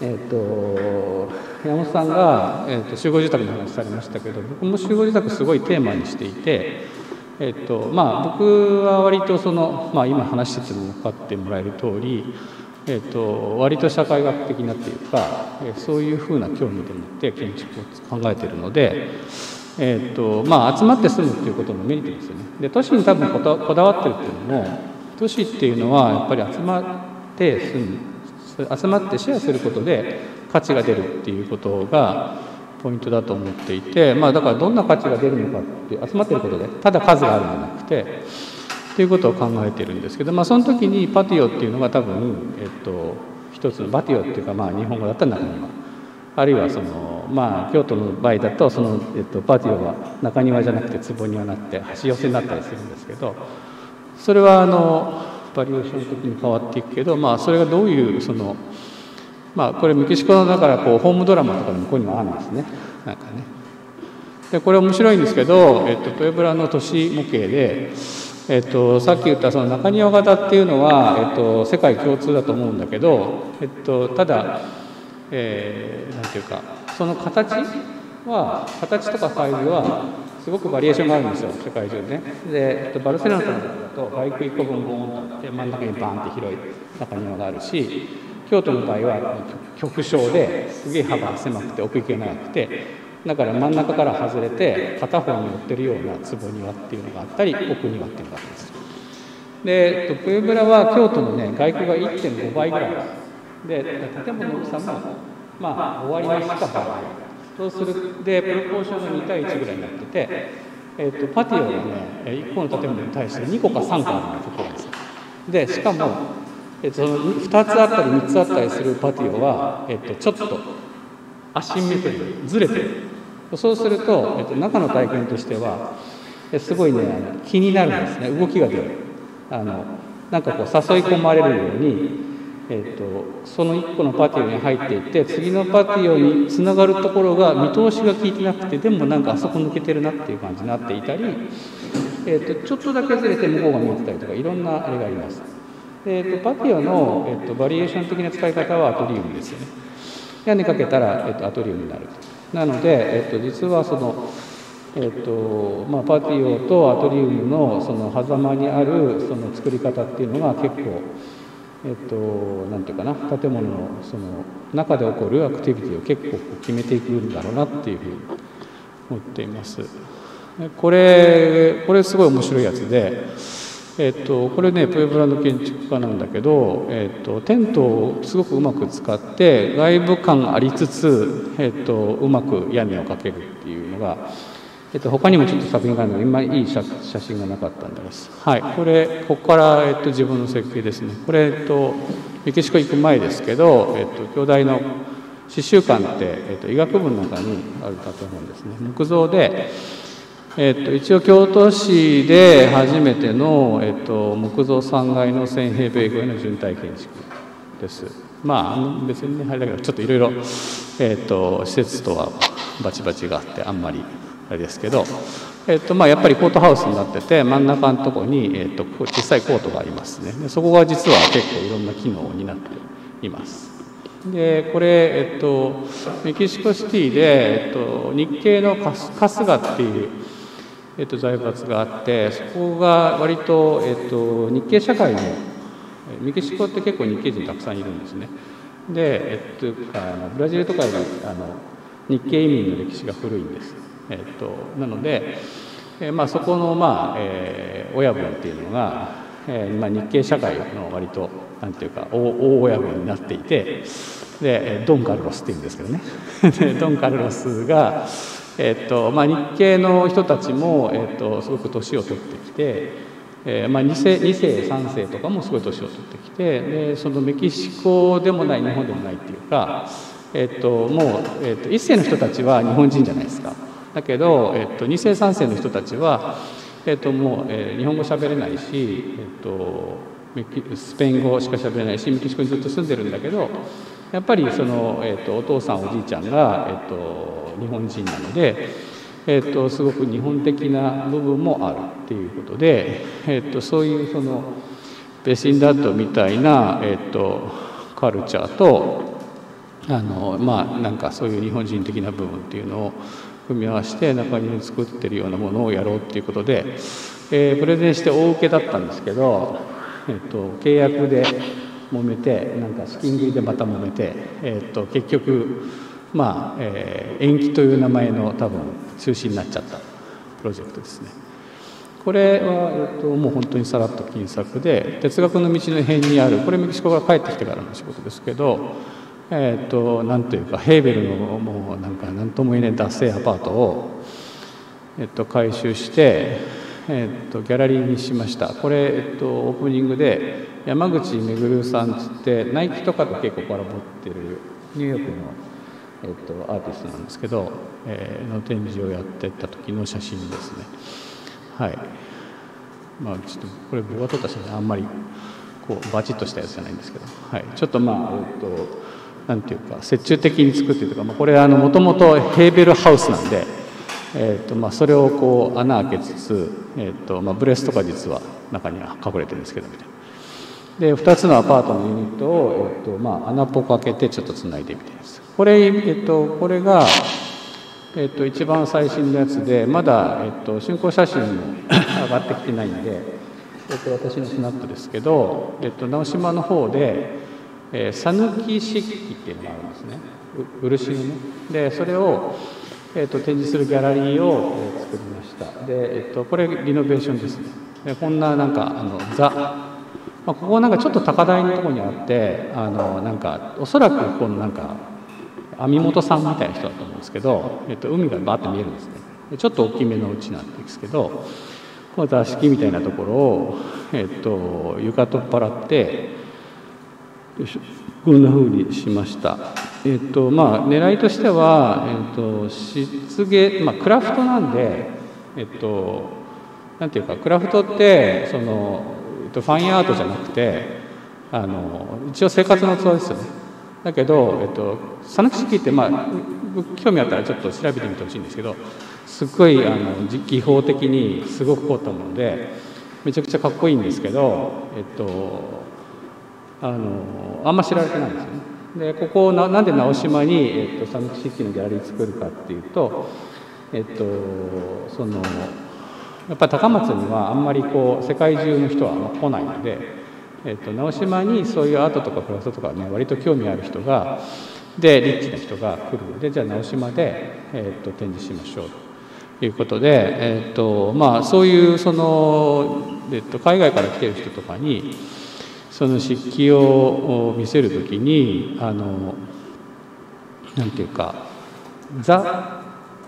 S6: えっ、と山本さんが、えーと、集合住宅の話されましたけど僕も集合住宅すごいテーマにしていて、えーとまあ、僕は割とその、まあ、今話してても分かってもらえる通りえーと、割と社会学的なっていうか、えー、そういうふうな興味でもって建築を考えてるので、えーとまあ、集まって住むっていうことのメリットですよね。で都市に多分こだわってるっていうのも都市っていうのはやっぱり集まって住む集まってシェアすることで価値が出るっていうことがポイントだと思っていて、まあ、だからどんな価値が出るのかって集まってることでただ数があるんじゃなくてっていうことを考えてるんですけど、まあ、その時にパティオっていうのが多分、えっと、一つのバティオっていうか、まあ、日本語だったら中庭あるいはその、まあ、京都の場合だとその、えっと、パティオが中庭じゃなくて壺庭になって橋寄せになったりするんですけどそれはあのバリエーション的に変わっていくけど、まあ、それがどういうその、まあ、これメキシコのだからこうホームドラマとかでもこういうのがあるんですねなんかね。でこれ面白いんですけど、えっと、トエブラの都市模型でえっと、さっき言ったその中庭型っていうのは、えっと、世界共通だと思うんだけど、えっと、ただ、えー、なんていうかその形は形とかサイズはすごくバリエーションがあるんですよ世界中でね。で、えっと、バルセロナとかだとバイク1個分ボーンって真ん中にバーンって広い中庭があるし京都の場合は極小ですげえ幅が狭くて奥行きが長くてだから真ん中から外れて片方に寄ってるような坪庭っていうのがあったり奥庭っていうのがあったりする。で、えっと、プエブラは京都のね外区が1.5倍ぐらい。で建物の大きさもまあ終わりのしか。倍そうする。でプロポーションが2対1ぐらいになってて、えっと、パティオがね1個の建物に対して2個か3個あるところなんですよ。でしかも、えっと、2つあったり3つあったりするパティオは、えっと、ちょっとアシンメトリーずれてる。そうすると、えっと、中の体験としてはすごいねあの気になるんですね動きが出るあのなんかこう誘い込まれるように、えっと、その1個のパティオに入っていって次のパティオにつながるところが見通しが効いてなくてでもなんかあそこ抜けてるなっていう感じになっていたり、えっと、ちょっとだけずれて向こうが見えてたりとかいろんなあれがあります。えっと、パティオの、えっと、バリエーション的な使い方はアトリウムですよね。屋根かけたら、えっと、アトリウムになると。なので、えっと、実はそのえっとまあ、パティオとアトリウムのその狭間にあるその作り方っていうのが結構えっとなんていうかな建物のその中で起こるアクティビティを結構決めていくんだろうなっていうふうに思っています。これこれすごい面白いやつで、えっと、これねプエブラの建築家なんだけど、えっと、テントをすごくうまく使って外部感ありつつ、えっと、うまく屋根をかけるっていうのがえっと、他にもちょっと作品があるので今いい写真がなかったんですはい。これここから、えっと、自分の設計ですね。これ、えっと、メキシコ行く前ですけど、えっと、兄弟の刺繍館って、えっと、医学部の中にある建物ですね。木造で、えっと、一応京都市で初めての、えっと、木造3階の1000平米超えの準体建築です。まあ別にねあれだけどちょっといろいろえっと施設とはバチバチがあってあんまりあれですけど、えっとまあ、やっぱりコートハウスになってて真ん中のところに、えっと、小さいコートがありますね。でそこが実は結構いろんな機能を担っています。でこれ、えっと、メキシコシティで、えっと、日系の春日っていう、えっと、財閥があってそこが割と、えっと、日系社会のメキシコって結構日系人たくさんいるんですね。で、えっと、あのブラジルとかよりあの日系移民の歴史が古いんです。えっと、なので、えまあ、そこの、まあえー、親分っていうのが、えーまあ、日系社会の割となんていうか大大親分になっていてでドン・カルロスっていうんですけどね。ドン・カルロスが、えっとまあ、日系の人たちも、えっと、すごく年を取ってきて、えーまあ、2世 ,2 世3世とかもすごい年を取ってきてでそのメキシコでもない日本でもないっていうか、えっと、もう、えっと、1世の人たちは日本人じゃないですか。だけど、えっと、2世3世の人たちは、えっと、もう、えー、日本語喋れないし、えっと、スペイン語しか喋れないしメキシコにずっと住んでるんだけどやっぱりその、えっと、お父さんおじいちゃんが、えっと、日本人なので、えっと、すごく日本的な部分もあるっていうことで、えっと、そういうそのベシンダットみたいな、えっと、カルチャーとあのまあなんかそういう日本人的な部分っていうのを組み合わせて中に作ってるようなものをやろうっていうことで、えー、プレゼンして大受けだったんですけど、えーと、契約で揉めてなんか資金繰りでまた揉めて、えーと、結局まあ、えー、延期という名前の多分中止になっちゃったプロジェクトですね。これは、えーと、もう本当にさらっと金策で哲学の道の辺にあるこれメキシコから帰ってきてからの仕事ですけどえーと、なんというかヘーベルのもうなんか何とも言えない脱製アパートを、えーと、改修して、えーと、ギャラリーにしました。これ、えー、とオープニングで山口めぐるさんっつってナイキとかと結構コラボってるニューヨークの、えー、とアーティストなんですけど、えー、の展示をやってた時の写真ですね。はい。まあちょっとこれ僕が撮った写真あんまりこうバチッとしたやつじゃないんですけど、はい、ちょっとまあえっ、となんていうか折衷的に作っているとか、まあ、これはもともとヘーベルハウスなんで、えーとまあ、それをこう穴開けつつ、えーとまあ、ブレスとか実は中には隠れてるんですけどみたいな。で2つのアパートのユニットを、えーとまあ、穴っぽく開けてちょっとつないでみたいですこれ,、えーと、これが、えーと、一番最新のやつでまだ、えーと、竣工写真も上がってきてないんで、えー、と私のスナップですけど、えー、と直島の方でえー、讃岐漆器っていうのがあるんですね。漆のね。でそれを、えー、と展示するギャラリーを、えー作りました。で、えー、とこれリノベーションですね。でこんななんかあのザ、まあ、ここなんかちょっと高台のところにあってあのなんかおそらくこのなんか網本さんみたいな人だと思うんですけど、えー、と海がバーッと見えるんですね。でちょっと大きめの家なんですけどこの座敷みたいなところを、えー、と床取っ払ってよいしょ。こんな風にしました。えっとまあ狙いとしては、えっと漆芸まあクラフトなんで、えっとなんていうかクラフトってそのえっとファインアートじゃなくてあの一応生活の器ですよね。だけどえっと讃岐式ってまあ興味あったらちょっと調べてみてほしいんですけど、すっごいあの技法的にすごく凝ったものでめちゃくちゃかっこいいんですけど、えっとあのあんま知られてないんですよね。でここをななんで直島に、えっと、讃岐漆器のギャラリー作るかっていうと、えっと、そのやっぱり高松にはあんまりこう世界中の人はあんま来ないので、えっと、直島にそういうアートとかクラフトとかね割と興味ある人がでリッチな人が来るのでじゃあ直島で、えっと、展示しましょうということで、えっとまあ、そういうその、えっと、海外から来てる人とかにその漆器を見せる時にあのなんていうかザ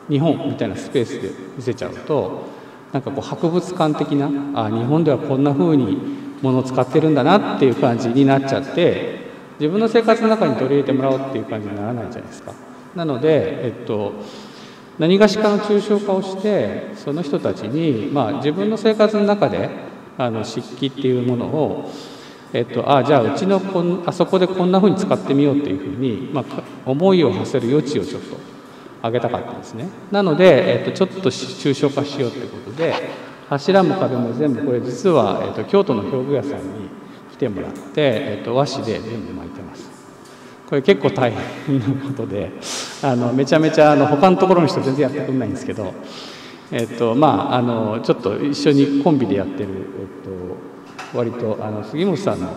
S6: 日本みたいなスペースで見せちゃうとなんかこう博物館的なあ日本ではこんな風にものを使ってるんだなっていう感じになっちゃって自分の生活の中に取り入れてもらおうっていう感じにならないじゃないですか。なので、えっと、何がしかの抽象化をしてその人たちに、まあ、自分の生活の中であの漆器っていうものをえっと、あじゃあうちのこんあそこでこんなふうに使ってみようっていうふうに、まあ、思いを馳せる余地をちょっと上げたかったんですね。なので、えっと、ちょっと抽象化しようということで柱も壁も全部これ実は、えっと、京都の表具屋さんに来てもらって、えっと、和紙で全部巻いてます。これ結構大変なことであのめちゃめちゃあの他のところの人全然やってくれないんですけど、えっとまあ、あのちょっと一緒にコンビでやってる、えっと割とあの杉本さんの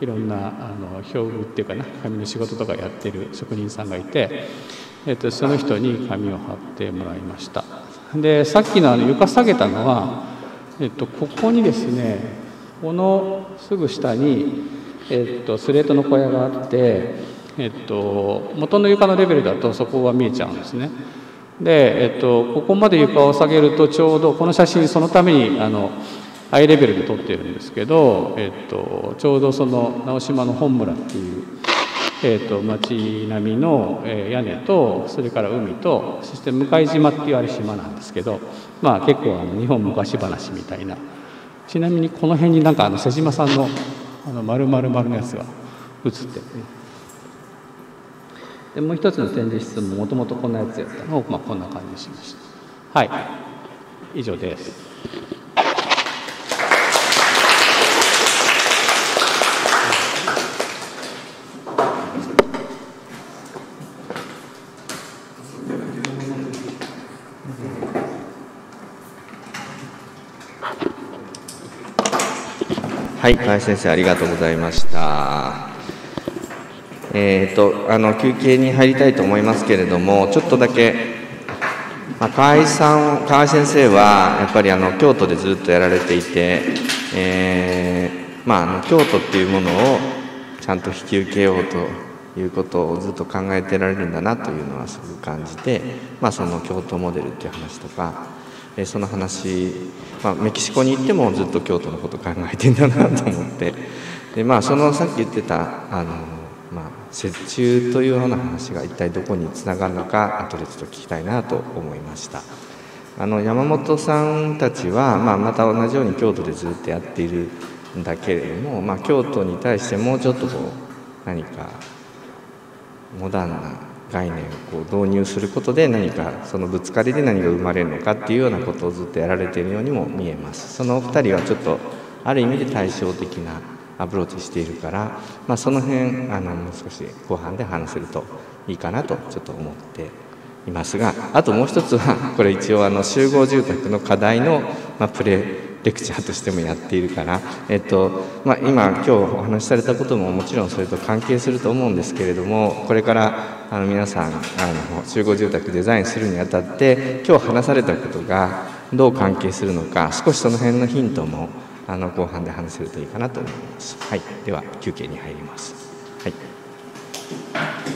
S6: いろんなあの表具っていうかな紙の仕事とかやってる職人さんがいて、えっと、その人に紙を貼ってもらいました。でさっきのあの床下げたのは、えっと、ここにですねこのすぐ下に、えっと、スレートの小屋があって、えっと、元の床のレベルだとそこが見えちゃうんですね。で、えっと、ここまで床を下げるとちょうどこの写真そのためにあのハイレベルで撮ってるんですけど、えっと、ちょうどその直島の本村っていう、えっと、町並みのえ屋根とそれから海とそして向島っていうあれ島なんですけど、まあ、結構あの日本昔話みたいな。ちなみにこの辺になんかあの瀬島さんのあの丸々丸のやつが映ってるね。でもう一つの展示室ももともとこんなやつやったのを、まあ、こんな感じにしました。はい。以上です。
S3: はい、河合先生ありがとうございました。えー、とあの休憩に入りたいと思いますけれども、ちょっとだけ、まあ、河合さん、河合先生はやっぱりあの京都でずっとやられていて、えーまあ、あの京都っていうものをちゃんと引き受けようということをずっと考えてられるんだなというのはすごく感じて、まあ、その京都モデルっていう話とか、えーその話、まあ、メキシコに行ってもずっと京都のこと考えてんだなと思って。で、まあ、そのさっき言ってたあの、まあ、折衷というような話が一体どこにつながるのか後でちょっと聞きたいなと思いました。あの山本さんたちは、まあ、また同じように京都でずっとやっているんだけれども、まあ、京都に対してもうちょっとこう何かモダンな概念をこう導入することで何かそのぶつかりで何が生まれるのかっていうようなことをずっとやられているようにも見えます。そのお二人はちょっとある意味で対照的なアプローチしているから、まあ、その辺あのもう少し後半で話せるといいかなとちょっと思っていますがあともう一つはこれ一応あの集合住宅の課題の、まあ、プレレクチャーとしてもやっているから、えっとまあ、今今日お話しされたことももちろんそれと関係すると思うんですけれどもこれから
S7: あの皆さんあの集合住宅デザインするにあたって今日話されたことがどう関係するのか少しその辺のヒントもあの後半で話せるといいかなと思います。はい、では休憩に入ります。はい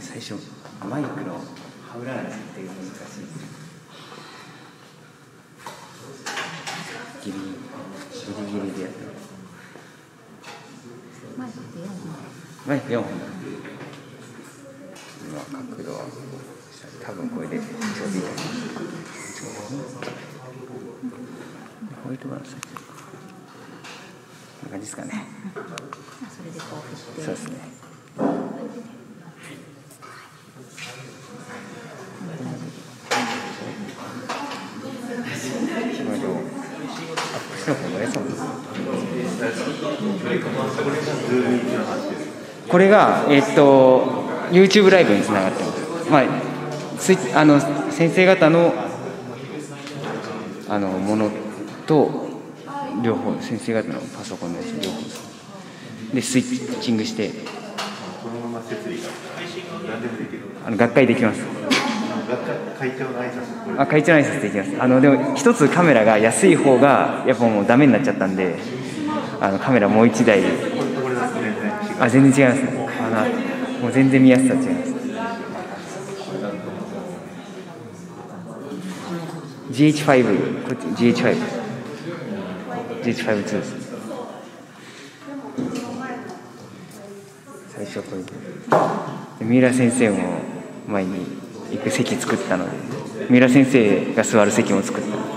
S1: 最初マイクの羽裏ない設定が難しいですギリギリギリギリでやってマイク4本今角度は多分これでちょうどいいと思うホワイトバランスこんな感じですかね
S8: それでこう振って
S1: そうですねこれをアップした方が良さこれが、えっと YouTube ライブにつながってます、まあ、ツイあの先生方のあのものと両方先生方のパソコンのやつ両方でスイッチングしてあの学会できます。
S9: 会長の挨拶
S1: あ会長の挨拶できます。あのでも一つカメラが安い方がやっぱもうダメになっちゃったんであのカメラもう一台あ全然違いますね。あのもう全然見やすさ違います。GH5 こっち GH5 GH52 です。最初これで。三浦先生も前に行く席作ったので三浦先生が座る席も作った。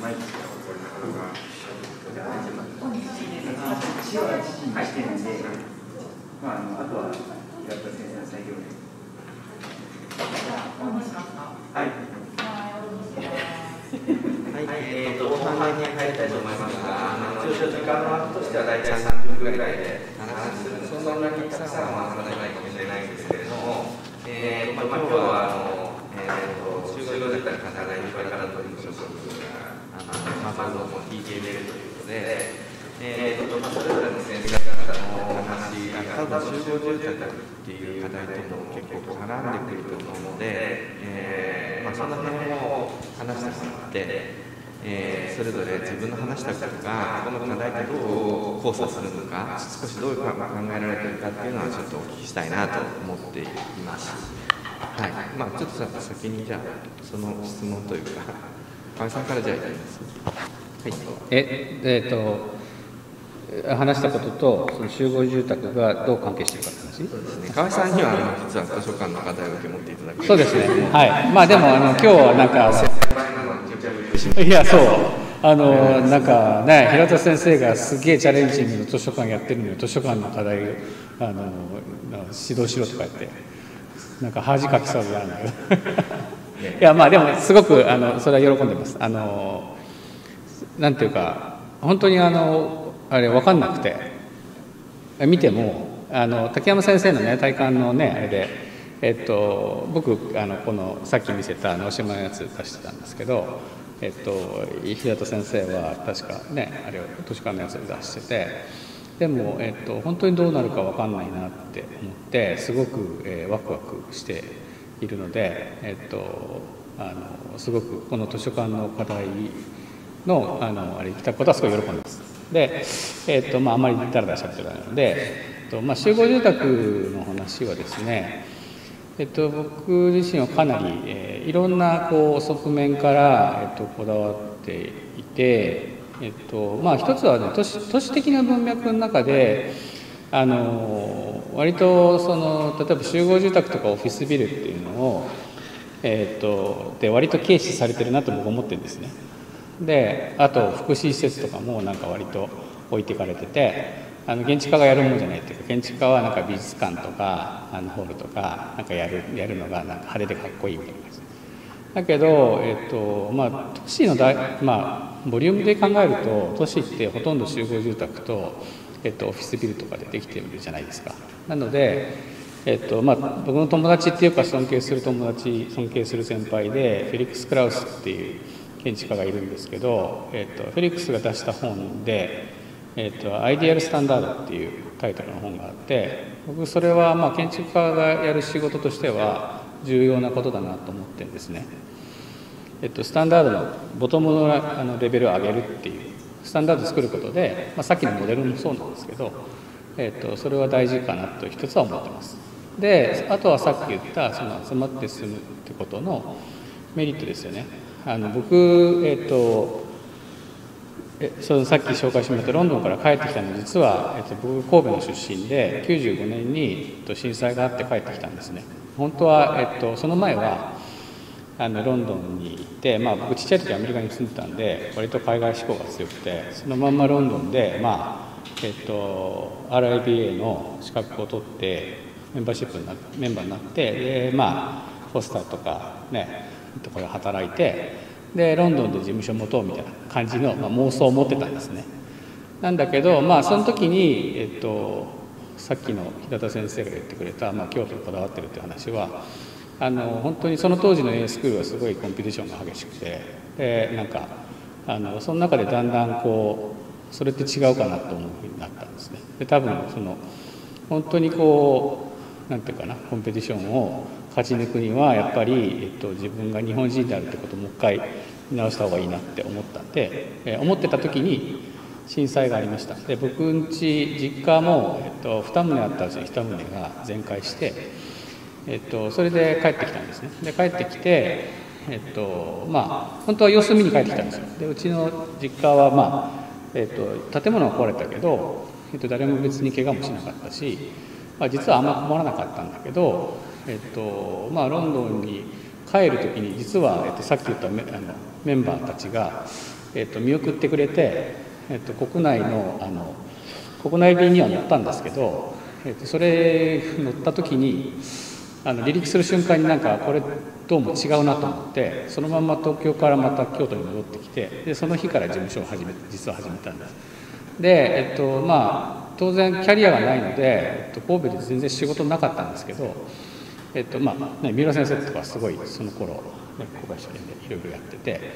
S1: まあ、あのあとは平田先生の作業で。はい。
S3: はい、えっーと、後半に入りたいと思いますが、あの通常時間の枠としては大体30分ぐらいで話すそんなにたくさんは話さないかもしれないんですけれども、えーまあ、今日はあの、えっーと、就業だったり課題にこれから取り組む職があの、まあ、どんどん聞いていれるということで、えーとまあ、それぞれの先生方のお話が、多分集合住宅っていう課題とも結構絡んでくると思うので、えーまあ、その辺を話してもらって、えーそれぞれ自分の話したことがこの課題とどう交差するのか少しどういう考えられてるかっていうのはちょっとお聞きしたいなと思っています。はい、まあちょっと先にじゃあその質問というか河合さんからじゃあいきます。はい。
S6: ええーと話したこととその集合住宅がどう関係してるかって話？
S3: そうですね。河合さんにはあの実は図書館の課題を受け持っていただく。
S6: そうですねはいまあでもあの今日はなんかいやそうあのなんかね平田先生がすげえチャレンジングの図書館やってるのに図書館の課題をあの指導しろとか言ってなんか恥かきそうなんだけどいやまあでもすごくあのそれは喜んでます。あのなんていうか本当にあのあれ分かんなくて。見てもあの竹山先生のね体感のねあれでえっと僕あのこのさっき見せた直島のやつ出してたんですけどえっと平田先生は確かねあれを図書館のやつで出しててでも、えっと、本当にどうなるか分かんないなって思ってすごく、えーワクワクしているので、えっと、あのすごくこの図書館の課題のあのあれ来たことはすごい喜んでます。で、えっとまあ、あまりだらだらしゃべってないので、えっとまあ、集合住宅の話はですねえっと、僕自身はかなり、えーいろんなこう側面から、えっと、こだわっていて、えっとまあ、一つはね都市都市的な文脈の中であの割とその例えば集合住宅とかオフィスビルっていうのを、えっと、で割と軽視されてるなと僕思ってるんですね。であと福祉施設とかもなんか割と置いていかれててあの建築家がやるもんじゃないっていうか建築家はなんか美術館とかあのホールとかなんかやるやるのがなんか派手でかっこいいみたいな感じだけど、えっとまあ、都市の大、まあ、ボリュームで考えると都市ってほとんど集合住宅と、えっと、オフィスビルとかでできてるじゃないですか。なのでえっとまあ、僕の友達っていうか尊敬する友達尊敬する先輩でフェリックス・クラウスっていう建築家がいるんですけど、えっと、フェリックスが出した本で「えっと、アイディアル・スタンダード」っていうタイトルの本があって僕それはまあ建築家がやる仕事としては重要なことだなと思ってるんですね。えっと、スタンダードのボトムのあのレベルを上げるっていうスタンダードを作ることで、まあ、さっきのモデルもそうなんですけど、えっと、それは大事かなと一つは思ってます。であとはさっき言ったその集まって進むってことのメリットですよね。あの僕えっとえそのさっき紹介してもらったロンドンから帰ってきたのは実は、えっと、僕神戸の出身で95年に、えっと、震災があって帰ってきたんですね。本当は、えっと、その前はあのロンドンに行って、まあ、僕ちっちゃい時アメリカに住んでたんで割と海外志向が強くてそのまんまロンドンで、まあえっと、RIBA の資格を取ってメンバーシップになメンバーになってで、まあ、ポスターとかねところで働いてでロンドンで事務所持とうみたいな感じの、まあ、妄想を持ってたんですね。なんだけどまあその時に、えっと、さっきの平田先生が言ってくれた、まあ、京都にこだわってるっていう話はあの本当にその当時の A スクールはすごいコンピティションが激しくてでなんかあのその中でだんだんこうそれって違うかなと思うふうになったんですね。で多分その本当にこうなんていうかなコンペティションを勝ち抜くにはやっぱり、えっと、自分が日本人であるってことをもう一回見直した方がいいなって思ったんで、え思ってた時に震災がありました。で僕んち実家も、えっと、2棟あったうちの1棟が全壊して、えっと、それで帰ってきたんですね。で帰ってきてえっとまあ本当は様子見に帰ってきたんですよ。でうちの実家はまあ、えっと、建物は壊れたけど、えっと、誰も別に怪我もしなかったし、まあ、実はあんま困らなかったんだけどえっとまあ、ロンドンに帰る時に実は、えっと、さっき言ったメあのメンバーたちが、えっと、見送ってくれて、えっと、国内のあの国内便には乗ったんですけど、えっと、それ乗った時にあの離陸する瞬間になんかこれどうも違うなと思ってそのまま東京からまた京都に戻ってきてでその日から事務所を始め実は始めたんです。で、えっとまあ、当然キャリアがないので、えっと、神戸で全然仕事なかったんですけどえっとまあね、三浦先生とかすごいその頃、ね、小林連でいろいろやってて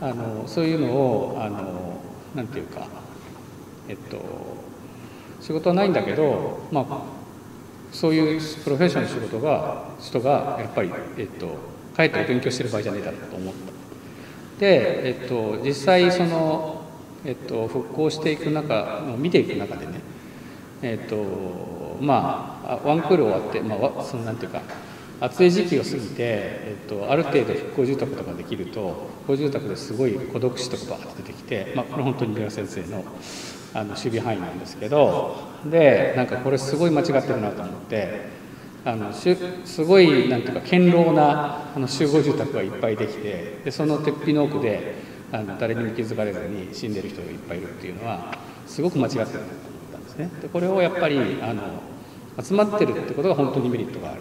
S6: あのそういうのをあのなんていうかえっと仕事はないんだけど、まあ、そういうプロフェッショナルの仕事が人がやっぱり、えっと、帰ってお勉強してる場合じゃねえだろうと思った。で、えっと、実際その、えっと、復興していく中見ていく中でねえっとまあワンクール終わって、まあ、そのなんていうか暑い時期を過ぎて、えっと、ある程度復興住宅とかできると復興住宅ですごい孤独死とかバーッと出てきて、まあ、これ本当に三浦先生のあの守備範囲なんですけどでなんかこれすごい間違ってるなと思ってあのしすごいなんていうか堅牢なあの集合住宅がいっぱいできてでその鉄壁の奥であの誰にも気づかれずに死んでる人がいっぱいいるっていうのはすごく間違ってるなと思ったんですね。でこれをやっぱりあの集まってるってことが本当にメリットがある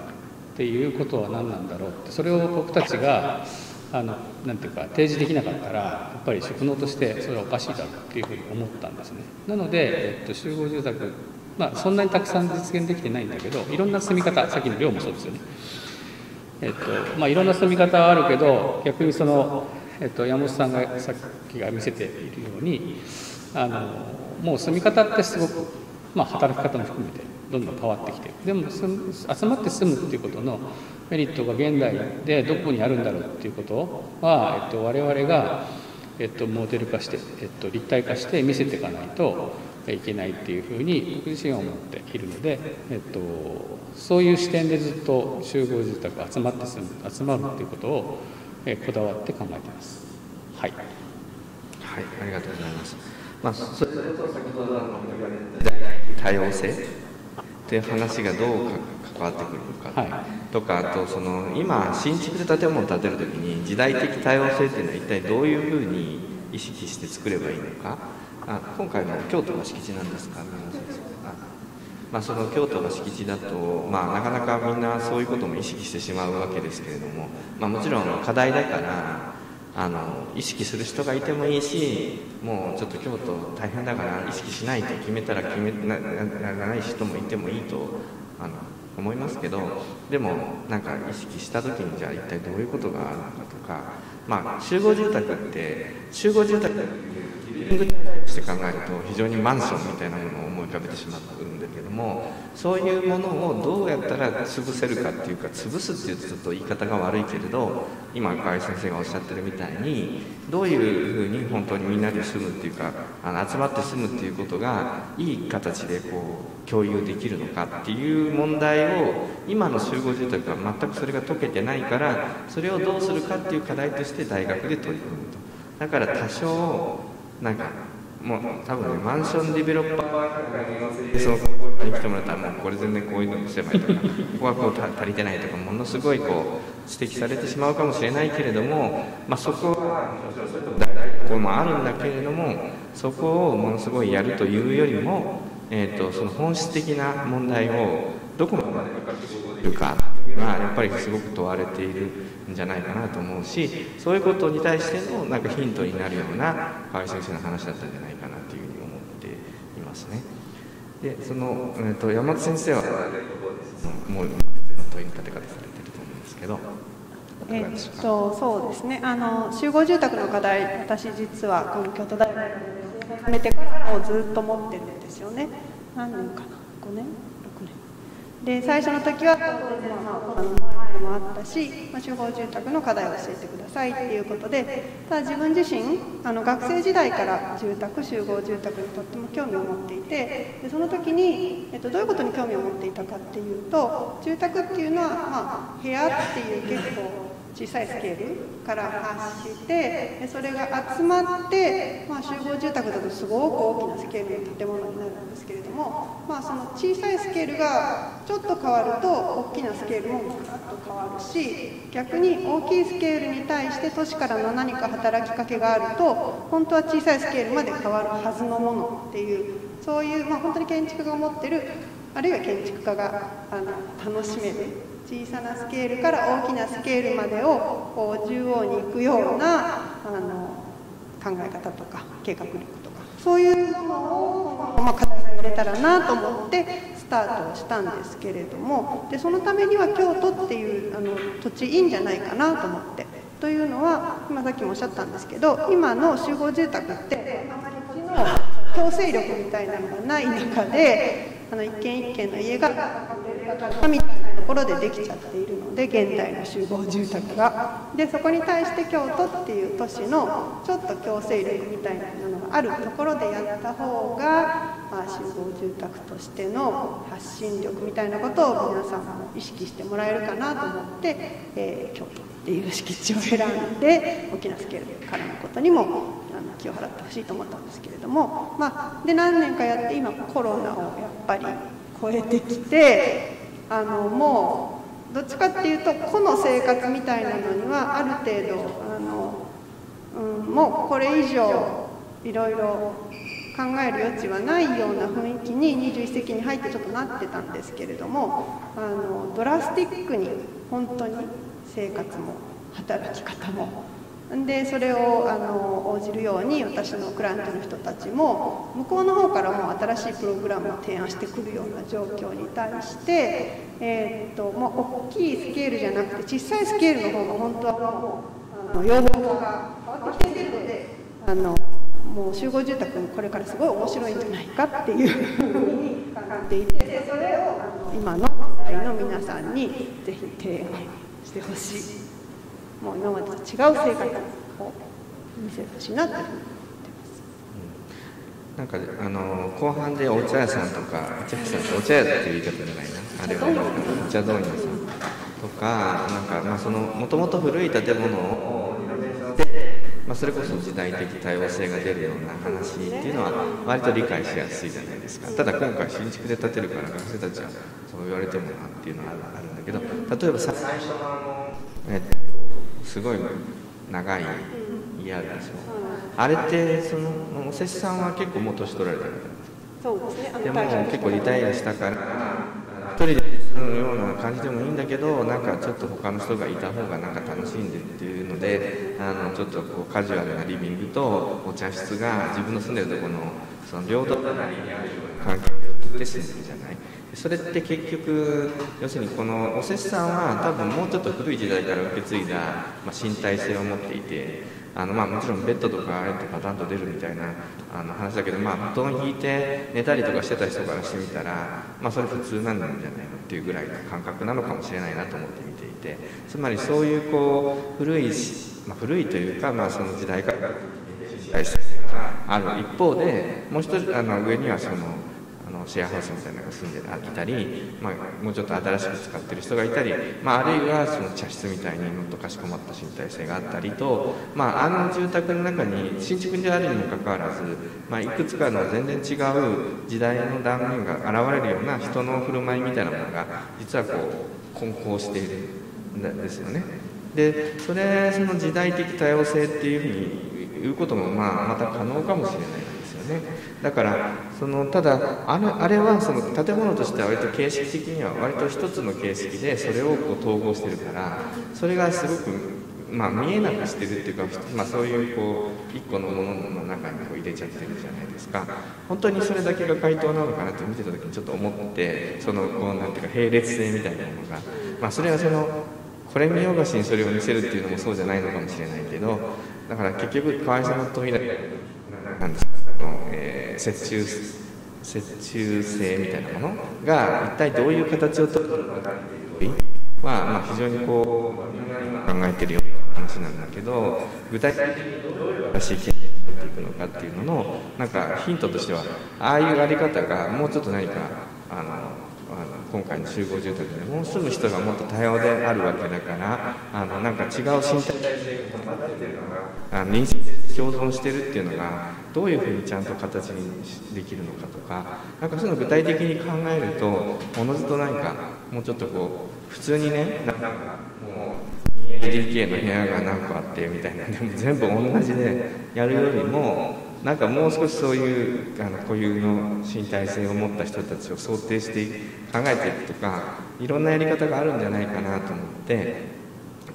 S6: っていうことは何なんだろうってそれを僕たちがあのなんていうか提示できなかったらやっぱり職能としてそれはおかしいだろうっていうふうに思ったんですね。なので、えっと、集合住宅まあそんなにたくさん実現できてないんだけどいろんな住み方さっきの量もそうですよね。えっとまあいろんな住み方はあるけど逆にその、えっと、山本さんがさっきが見せているようにあのもう住み方ってすごく、まあ、働き方も含めてどんどん変わってきてでも集まって住むっていうことのメリットが現代でどこにあるんだろうっていうことは、えっと、我々が、えっと、モデル化して、えっと、立体化して見せていかないといけないっていうふうに僕自身は思っているので、えっと、そういう視点でずっと集合住宅集まって住む集まるっていうことを、えこだわって考えています。はい、
S3: はい、ありがとうございます。まあ、それと先ほどの多様性っていう話がどう関わってくるのかとか、あとその今新築で建物を建てる時に時代的多様性っていうのは一体どういうふうに意識して作ればいいのか。あ今回の京都の敷地なんですかまあ、その京都の敷地だと、まあ、なかなかみんなそういうことも意識してしまうわけですけれども、まあ、もちろん課題だからあの意識する人がいてもいいしもうちょっと京都大変だから意識しないと決めたら決めならない人もいてもいいとあの思いますけどでもなんか意識した時にじゃあ一体どういうことがあるのかとかまあ集合住宅って集合住宅っていうして考えると非常にマンションみたいなものを思い浮かべてしまうんだけどもそういうものをどうやったら潰せるかっていうか潰すっていうとちょっと言い方が悪いけれど今河合先生がおっしゃってるみたいにどういうふうに本当にみんなで住むっていうかあの集まって住むっていうことがいい形でこう共有できるのかっていう問題を今の集合住宅は全くそれが解けてないからそれをどうするかっていう課題として大学で取り組むと。だから多少なんかもう多分ねマンションディベロッパーがそのに来てもらったらもうこれ全然こういうのにすればいいとかここはこう。足りてないとかものすごいこう指摘されてしまうかもしれないけれども、まあ、そこはこもあるんだけれどもそこをものすごいやるというよりも、えー、とその本質的な問題をどこまでるかがやっぱりすごく問われている。んじゃないかなと思うしそういうことに対してのなんかヒントになるような河合先生の話だったんじゃないかなというふうに思っていますね。でその、えー、と山本先生はもう問いの立て方されてると思うんですけど。
S4: えっとそうですねあの集合住宅の課題私実はこの京都大学で始めてからもうずっと持ってるんですよね何年かな5年で最初の時はコロナの前もあったし、まあ、集合住宅の課題を教えてくださいっていうことでただ自分自身あの学生時代から住宅集合住宅にとっても興味を持っていてでその時に、えっと、どういうことに興味を持っていたかっていうと住宅っていうのは、まあ、部屋っていう結構小さいスケールから発してそれが集まって、まあ、集合住宅だとすごく大きなスケールの建物になるんですけれども、まあ、その小さいスケールがちょっと変わると大きなスケールもガラッと変わるし逆に大きいスケールに対して都市からの何か働きかけがあると本当は小さいスケールまで変わるはずのものっていうそういう、まあ、本当に建築家が持ってるあるいは建築家があの楽しめる小さなスケールから大きなスケールまでをこう縦横に行くようなあの考え方とか計画力とかそういうものを、まあ、課題がれたらなと思ってスタートをしたんですけれどもでそのためには京都っていうあの土地いいんじゃないかなと思って。というのは今さっきもおっしゃったんですけど今の集合住宅ってあまり強制力みたいなのがない中であの一軒一軒の家がみたいなころでできちゃっているので現代の集合住宅が。でそこに対して京都っていう都市のちょっと強制力みたいなのがあるところでやった方が、まあ、集合住宅としての発信力みたいなことを皆さんも意識してもらえるかなと思って、えー、京都っていう敷地を選んで大きなスケールからのことにも気を払ってほしいと思ったんですけれども、まあ、で何年かやって今コロナをやっぱり超えてきてあのもうどっちかっていうと個の生活みたいなのにはある程度あの、うん、もうこれ以上いろいろ考える余地はないような雰囲気に21世紀に入ってちょっとなってたんですけれどもあのドラスティックに本当に生活も働き方もでそれをあの応じるように私のクライアントの人たちも向こうの方からも新しいプログラムを提案してくるような状況に対して、えー、っともう大きいスケールじゃなくて小さいスケールの方が本当はもうあの要望が変わってきているのであのもう集合住宅にこれからすごい面白いんじゃないかっていうふうに考えていてそれを今の時代の皆さんにぜひ提案してほしい。もう今までと違う生活を見せてほしいなというふうに思って
S3: ます。なんかあの後半でお茶屋さんとかお茶屋さんってお茶屋っていう言い方じゃないなあれはお茶問屋さんとかなんかまあそのもともと古い建物をまあ、それこそ時代的多様性が出るような話っていうのは割と理解しやすいじゃないですかただ今回新築で建てるから学生たちはそう言われてもなっていうのはあるんだけど例えば最初の、えっとすごい長い家あるでしょ、あれってそのおせさんは結構もう年取られたみたい
S4: そうですね。
S3: でも結構リタイアしたから一人で住むような感じでもいいんだけどなんかちょっと他の人がいた方がなんか楽しんでっていうのであのちょっとこうカジュアルなリビングとお茶室が自分の住んでるところのその平等なりにあるような環境で住んでるじゃない？それって結局要するにこのおせっさんは多分もうちょっと古い時代から受け継いだ、まあ、身体性を持っていてあの、まあ、もちろんベッドとかあれってパタンと出るみたいなあの話だけど、まあ、布団引いて寝たりとかしてた人からしてみたら、まあ、それ普通なんじゃないのっていうぐらいの感覚なのかもしれないなと思って見ていてつまりそういうこう古い、まあ、古いというか、まあ、その時代からある一方でもう一つあの上にはそののシェアハウスみたいなのが住んでいたり、まあ、もうちょっと新しく使ってる人がいたり、まあ、あるいはその茶室みたいにもっとかしこまった身体性があったりと、まあ、あの住宅の中に新築であるにもかかわらず、まあ、いくつかの全然違う時代の断面が現れるような人の振る舞いみたいなものが実はこう混交しているんですよね。でそれその時代的多様性っていうふうに言うことも、まあ、また可能かもしれないですよねだからそのただあのあれはその建物としては割と形式的には割と一つの形式でそれをこう統合してるからそれがすごく、まあ、見えなくしてるっていうか、まあ、そういうこう一個のものの中にこう入れちゃってるじゃないですか。本当にそれだけが回答なのかなって見てた時にちょっと思ってそのこうなんていうか並列性みたいなものが、まあ、それはそのこれ見よがしにそれを見せるっていうのもそうじゃないのかもしれないけどだから結局河合さんの問いだなんですか、えー、折衷折衷性みたいなものが一体どういう形をとるのかっていうは、まあ、非常にこう考えてるような話なんだけど具体的にどういう新しい権利を取っていくのかっていうののなんかヒントとしてはああいうあり方がもうちょっと何かあの今回の集合住宅でも住む人がもっと多様であるわけだからあのなんか違う身体性が伴ってるのが認識共存してるっていうのがどういうふうにちゃんと形にできるのかとかなんかそういうの具体的に考えるとおのずと何かもうちょっとこう普通にねなんかもう LDK の部屋が何個あってみたいなでも全部同じでやるよりもなんかもう少しそういうあの固有の身体性を持った人たちを想定して考えていくとかいろんなやり方があるんじゃないかなと思って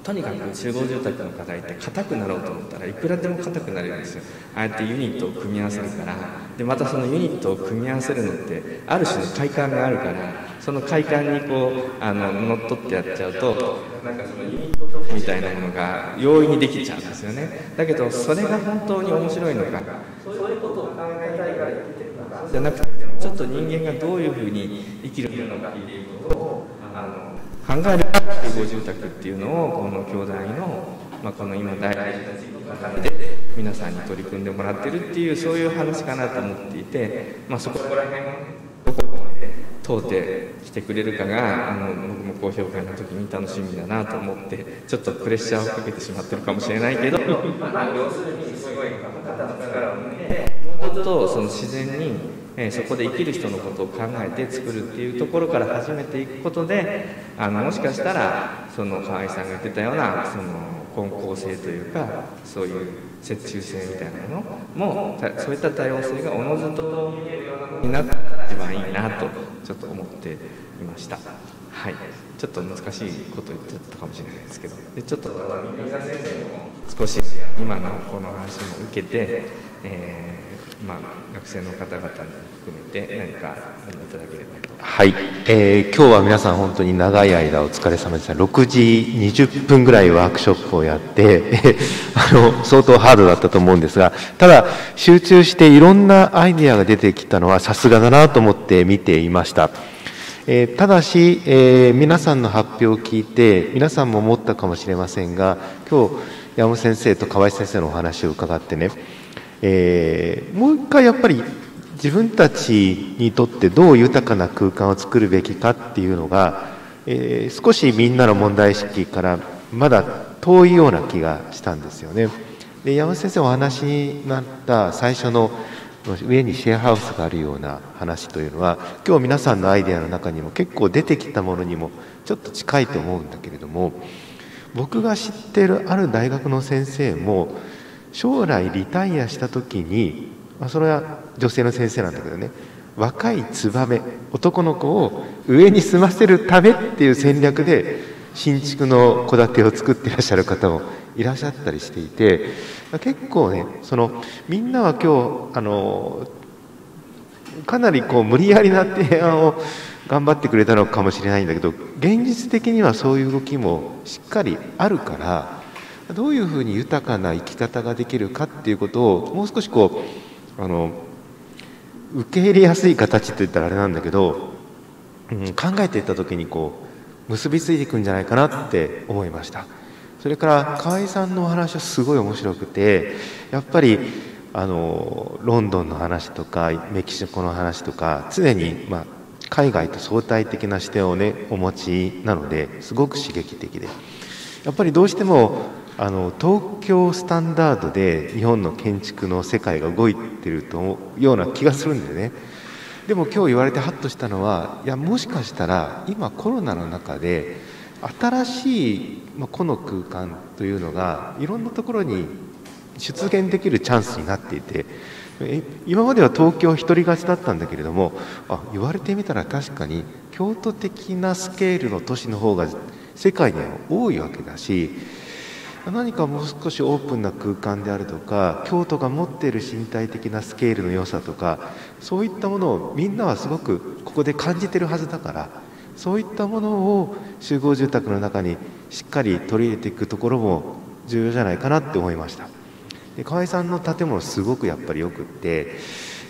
S3: とにかく集合住宅の課題って硬くなろうと思ったらいくらでも硬くなれるんですよ。ああやってユニットを組み合わせるから。でまたそのユニットを組み合わせるのってある種の快感があるから。その快感にこうあの乗っ取ってやっちゃうとなんかそのユニットみたいなものが容易にできちゃうんですよね。だけどそれが本当に面白いのかそういうことを考えたいから生きてるのか。じゃなくてちょっと人間がどういうふうに生きるのかっていうことをあの考える。集合住宅っていうのをこの兄弟の、まあ、この今大事な中で皆さんに取り組んでもらってるっていうそういう話かなと思っていて、まあ、そこら辺をどこまで通ってきてくれるかがあの僕も高評価の時に楽しみだなと思ってちょっとプレッシャーをかけてしまってるかもしれないけど、まあ、要するにすごい肩の力を抜いてもっとその自然にえそこで生きる人のことを考えて作るっていうところから始めていくことであのもしかしたらその河合さんが言ってたようなその混交性というかそういう折衷性みたいなものもそういった多様性がおのずとになったら一番いいなとちょっと思っていました。はい、ちょっと難しいこと言ってたかもしれないですけどでちょっと三浦先生も少し今のこの話も受けて、えーまあ、学生の方々に含めて何かいただければと。
S10: はい、えー、今日は皆さん本当に長い間お疲れ様でした。6時20分ぐらいワークショップをやって あの相当ハードだったと思うんですがただ集中していろんなアイデアが出てきたのはさすがだなと思って見ていました。えー、ただし、えー、皆さんの発表を聞いて皆さんも思ったかもしれませんが今日山本先生と河合先生のお話を伺ってね、えー、もう一回やっぱり自分たちにとってどう豊かな空間を作るべきかっていうのが、え少しみんなの問題意識からまだ遠いような気がしたんですよね。で山本先生お話になった最初の上にシェアハウスがあるような話というのは今日皆さんのアイデアの中にも結構出てきたものにもちょっと近いと思うんだけれども僕が知ってるある大学の先生も将来リタイアした時に、まあ、それは女性の先生なんだけどね若いツバメ男の子を上に住ませるためっていう戦略で新築の戸建てを作ってらっしゃる方もいらっしゃったりしていて結構ねそのみんなは今日あのかなりこう無理やりな提案を頑張ってくれたのかもしれないんだけど現実的にはそういう動きもしっかりあるからどういうふうに豊かな生き方ができるかっていうことをもう少しこうあの受け入れやすい形って言ったらあれなんだけど、うん、考えていった時にこう結びついていくんじゃないかなって思いました。それから河合さんのお話はすごい面白くてやっぱりあのロンドンの話とかメキシコの話とか常に、まあ、海外と相対的な視点をねお持ちなのですごく刺激的で。やっぱりどうしてもあの東京スタンダードで日本の建築の世界が動いてるとような気がするんでね。でも今日言われてハッとしたのはいやもしかしたら今コロナの中で新しい、まあ、個の空間というのがいろんなところに出現できるチャンスになっていて今までは東京一人勝ちだったんだけれどもあ言われてみたら確かに京都的なスケールの都市の方が世界には多いわけだし何かもう少しオープンな空間であるとか京都が持っている身体的なスケールの良さとかそういったものをみんなはすごくここで感じてるはずだからそういったものを集合住宅の中にしっかり取り入れていくところも重要じゃないかなって思いました。で河合さんの建物すごくやっぱりよくって、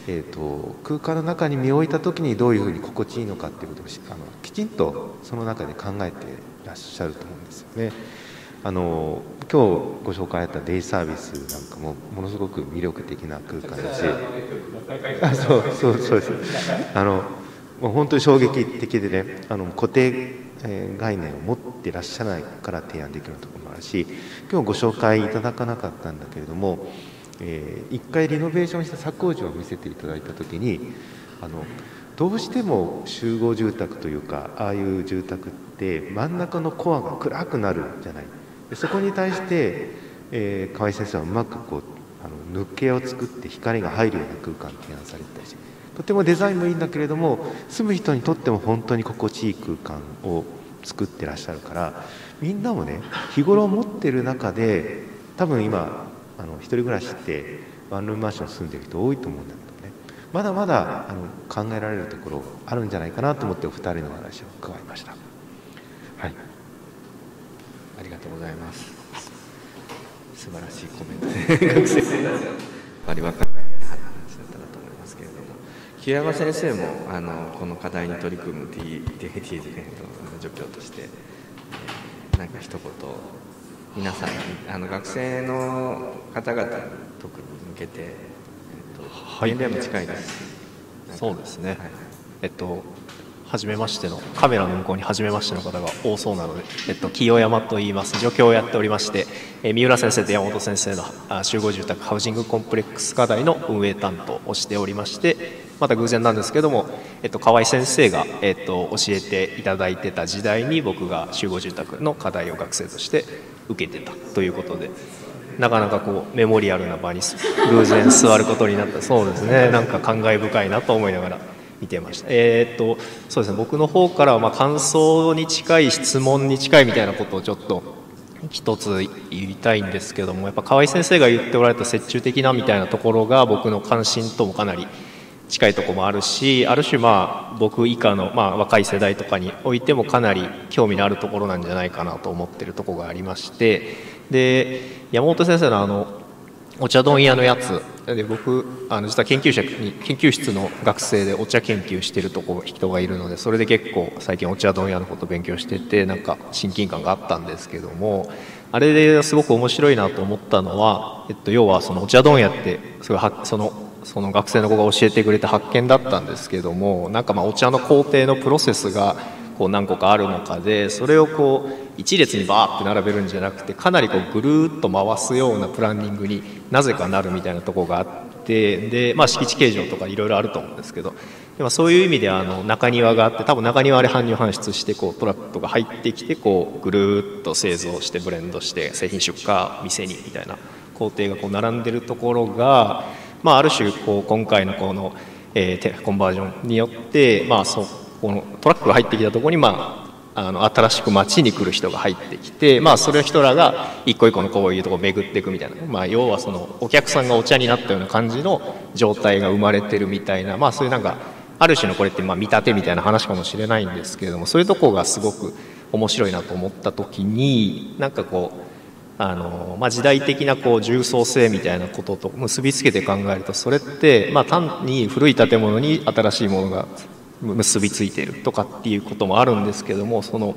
S10: えーと、空間の中に身を置いた時にどういうふうに心地いいのかっていうことをあのきちんとその中で考えていらっしゃると思うんですよね。あの今日ご紹介あったデイサービスなんかもものすごく魅力的な空間だしあそうそうそうです。あのもう本当に衝撃的でねあの固定概念を持ってらっしゃらないから提案できるところもあるし今日ご紹介いただかなかったんだけれども、えー、1回リノベーションした左工事を見せていただいた時にあのどうしても集合住宅というかああいう住宅って真ん中のコアが暗くなるじゃない。そこに対して、えー、河合先生はうまくこうあの抜けを作って光が入るような空間を提案されてたりしてとてもデザインもいいんだけれども住む人にとっても本当に心地いい空間を作ってらっしゃるからみんなもね日頃持ってる中で多分今あの一人暮らしってワンルームマンション住んでる人多いと思うんだけどね。まだまだあの考えられるところあるんじゃないかなと思ってお二人の話を伺いましたはい
S3: ありがとうございます。素晴らしいコメントで学生バリバカ話だったなと思いますけれども木山先生もあのこの課題に取り組む DAT の助教として何か一言皆さんあの学生の方々に特に向けて、えっと、はい、年齢も近いです
S11: そうですね、はい、えっと初めましてのカメラの向こうに初めましての方が多そうなので、えっと、清山と言います。助教をやっておりまして、え三浦先生と山本先生のあ集合住宅ハウジングコンプレックス課題の運営担当をしておりましてまた偶然なんですけども、えっと、河合先生が、えっと、教えていただいてた時代に僕が集合住宅の課題を学生として受けてたということでなかなかこうメモリアルな場に偶然座ることになった。そうですね。なんか感慨深いなと思いながら。見てました。えー、っとそうですね。僕の方からはま感想に近い質問に近いみたいなことをちょっと一つ言いたいんですけどもやっぱ河合先生が言っておられた折衷的なみたいなところが僕の関心ともかなり近いとこもあるしある種まあ僕以下のまあ若い世代とかにおいてもかなり興味のあるところなんじゃないかなと思ってるとこがありましてで山本先生のあのお茶問屋のやつ。で僕あの実は研究者に研究室の学生でお茶研究してるとこ人がいるのでそれで結構最近お茶問屋のこと勉強しててなんか親近感があったんですけどもあれですごく面白いなと思ったのは、えっと、要はそのお茶問屋ってすごいそのその学生の子が教えてくれた発見だったんですけどもなんかまあお茶の工程のプロセスがこう何個かある中でそれをこう一列にバーって並べるんじゃなくてかなりこうぐるっと回すようなプランニングになぜかなるみたいなとこがあってで、まあ、敷地形状とかいろいろあると思うんですけどでもそういう意味であの中庭があって多分中庭で搬入搬出してこうトラックが入ってきてこうぐるっと製造してブレンドして製品出荷店にみたいな工程がこう並んでるところが、まあ、ある種こう今回のこの、えー、コンバージョンによって、まあ、そこのトラックが入ってきたところに、まあ、あの新しく街に来る人が入ってきて、まあ、それ人らが一個一個のこういうとこ巡っていくみたいな、まあ、要はそのお客さんがお茶になったような感じの状態が生まれてるみたいな、まあ、そういうなんかある種のこれってま見立てみたいな話かもしれないんですけれどもそういうとこがすごく面白いなと思った時になんかこうあの、まあ、時代的なこう重層性みたいなことと結びつけて考えるとそれって、ま、単に古い建物に新しいものが結びついているとかっていうこともあるんですけどもその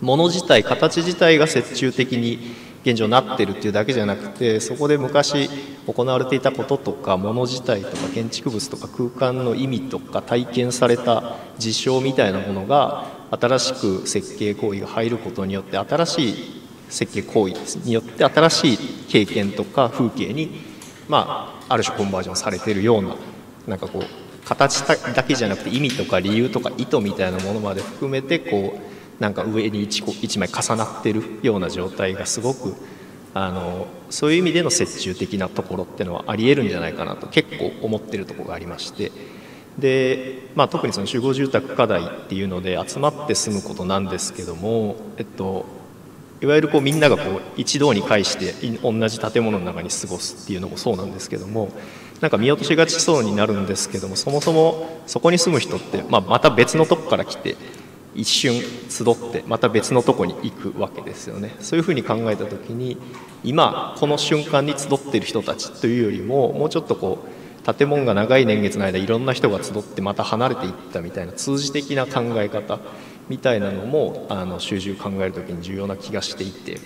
S11: もの自体形自体が折衷的に現状なってるっていうだけじゃなくてそこで昔行われていたこととかもの自体とか建築物とか空間の意味とか体験された事象みたいなものが新しく設計行為が入ることによって新しい設計行為によって新しい経験とか風景に、まあ、ある種コンバージョンされてるようななんかこう形だけじゃなくて意味とか理由とか意図みたいなものまで含めてこうなんか上に 1, 個1枚重なってるような状態がすごくあのそういう意味での折衷的なところっていうのはありえるんじゃないかなと結構思ってるとこがありまして。で、まあ、特にその集合住宅課題っていうので集まって住むことなんですけども、えっと、いわゆるこうみんながこう一堂に会して同じ建物の中に過ごすっていうのもそうなんですけどもなんか見落としがちそうになるんですけどもそもそもそこに住む人って、まあ、また別のとこから来て一瞬集ってまた別のとこに行くわけですよね。そういうふうに考えた時に今この瞬間に集っている人たちというよりももうちょっとこう建物が長い年月の間いろんな人が集ってまた離れていったみたいな通じ的な考え方みたいなのもあの習字を考える時に重要な気がしていて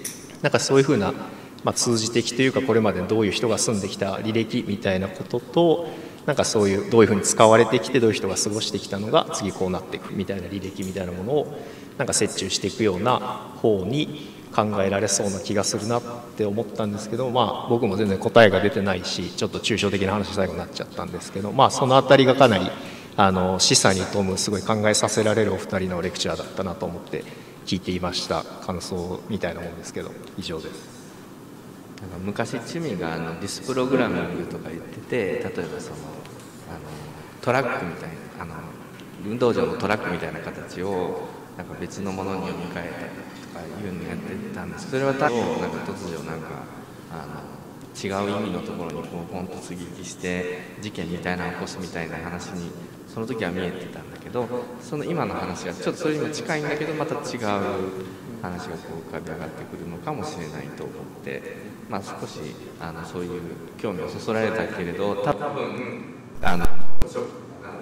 S11: なんかそういうふうな、まあ、通じ的というかこれまでどういう人が住んできた履歴みたいなこととなんかそういうどういうふうに使われてきてどういう人が過ごしてきたのが次こうなっていくみたいな履歴みたいなものをなんか折衷していくような方に考えられそうな気がするなって思ったんですけど、まあ、僕も全然答えが出てないしちょっと抽象的な話最後になっちゃったんですけど、まあ、その辺りがかなりあの示唆に富むすごい考えさせられるお二人のレクチャーだったなと思って聞いていました感想みたいなもんですけど以上です。
S3: なんか昔チミがあのディスプログラミングとか言ってて例えばそのあのトラックみたいなあの運動場のトラックみたいな形をなんか別のものに読み替えたりとかいうのやってたんです。それは多分なんか突如なんかあの違う意味のところにこうポンと追撃して事件みたいなのを起こすみたいな話にその時は見えてたんだけどその今の話がちょっとそれにも近いんだけどまた違う話がこう浮かび上がってくるのかもしれないと思って、まあ、少しあのそういう興味をそそられたけれど多分あの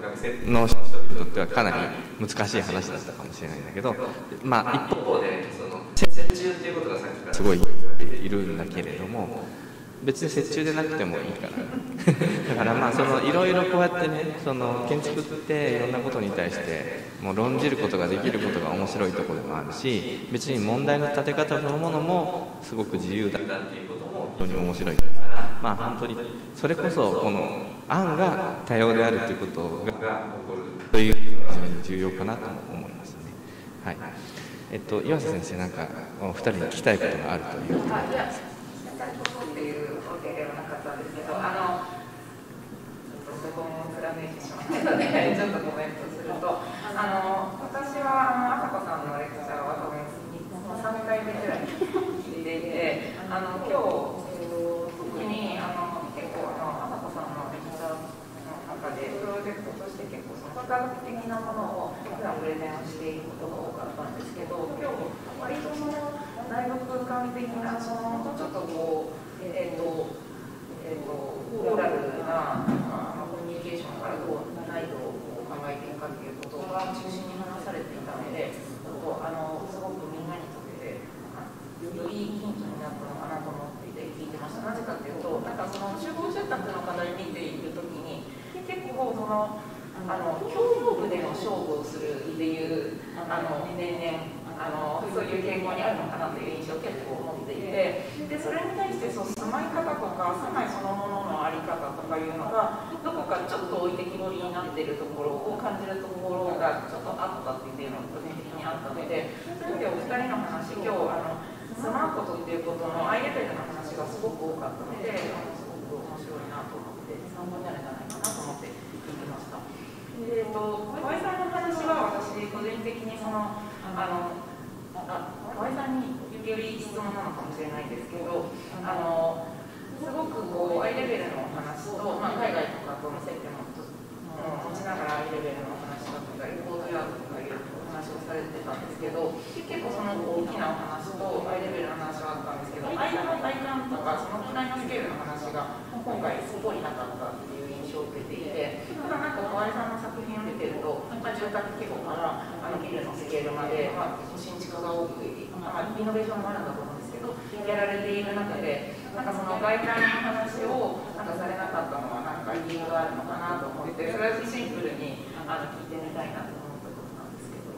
S3: 学生の人にとってはかなり難しい話だったかもしれないんだけど、まあ、一方でその折衷っていうことがさっきからすごいいるんだけれども別に折衷でなくてもいいから。だからまあそのいろいろこうやってねその建築っていろんなことに対してもう論じることができることが面白いところでもあるし別に問題の立て方そのものもすごく自由だ。っていうことも非常に面白いまあ本当にそれこそこの案が多様であるということが起こるという非常に重要かなと思いますね。はいえっと、岩瀬先生なんかお二人に聞きたいことがあるということで。
S2: っていうわけではなんです、あの、ちょっとそこも貫いてしまったので、ちょっとコメントすると、あの、私は、あの、朝子さんのレクチャーは多分、3回目ぐらい聞いていて、あの、今日、えっと、特に、あの、結構、あの、朝子さんのレクチャーの中で、プロジェクトとして結構、その科学的なものを普段プレゼンをしていることが多かったんですけど、今日、割とその、内部空間的な、その、ちょっとこう、えーとえーと、オーラルな、まあ、コミュニケーションからどう内容を考えていくかっていうことが中心に話されていたので、あのすごくみんなにとってよりいいヒントになったのかなと思っていて聞いてました。なぜかというと、なんかその集合住宅の課題を見ているときに、結構そのあの共同部での勝負をするっていうあの年々あのそういう傾向にあるのかなという印象を結構持っていてでそれに対してそう住まい方とか住まいそのものの在り方とかいうのがどこかちょっと置いてきぼりになっているところを感じるところがちょっとあったっていうのが個人的にあったのでそういう意味でお二人の話今日あの住まうことっていうことのアイレベルの話がすごく多かったのであのすごく面白いなと思って参考になるんじゃないかなと思って聞いてました。えーと、小林さんの話は私個人的にそのあのあ河合さんにより質問なのかもしれないですけど、あのすごくこう、アイレベルのお話と、まあ、海外とかとの接点も持ちながらアイレベルのお話だとか、コードヤードとかいうお話をされてたんですけど、結構その大きなお話とハイレベルな話はあったんですけど間の体感とかそのくらいのスケールの話が今回すごいなかったっていう印象を受けていてただなんか小林さんの作品を見てると、まあ、住宅規模からあのビルのスケールまで、まあ、新築が多く、まあ、リノベーションもあるんだと思うんですけどやられている中でなんかその外観の話をなんかされなかったのはなんか理由があるのかなと思ってそれはシンプルにあの聞いてみたいなと思ったことなんですけど。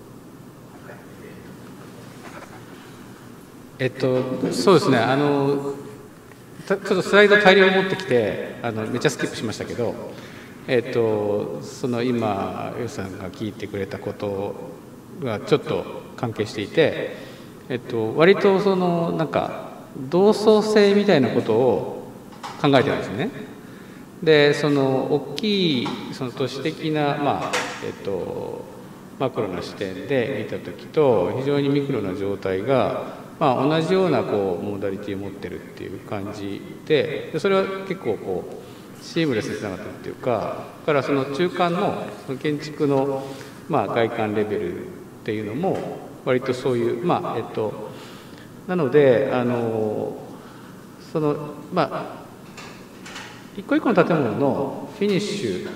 S6: えっと、そうですね、あのちょっとスライド大量持ってきてあのめっちゃスキップしましたけど、えっと、その今ヨさんが聞いてくれたことがちょっと関係していて、えっと、割とそのなんか同窓性みたいなことを考えてるんですね。でその大きいその都市的な、まあえっと、マクロな視点で見た時と非常にミクロな状態がまあ、同じようなこうモーダリティを持ってるっていう感じででそれは結構こうシームレスにつながってるっていうかだからその中間の建築のまあ外観レベルっていうのも割とそういうまあえっとなのであのそのまあ一個一個の建物のフィニッシュ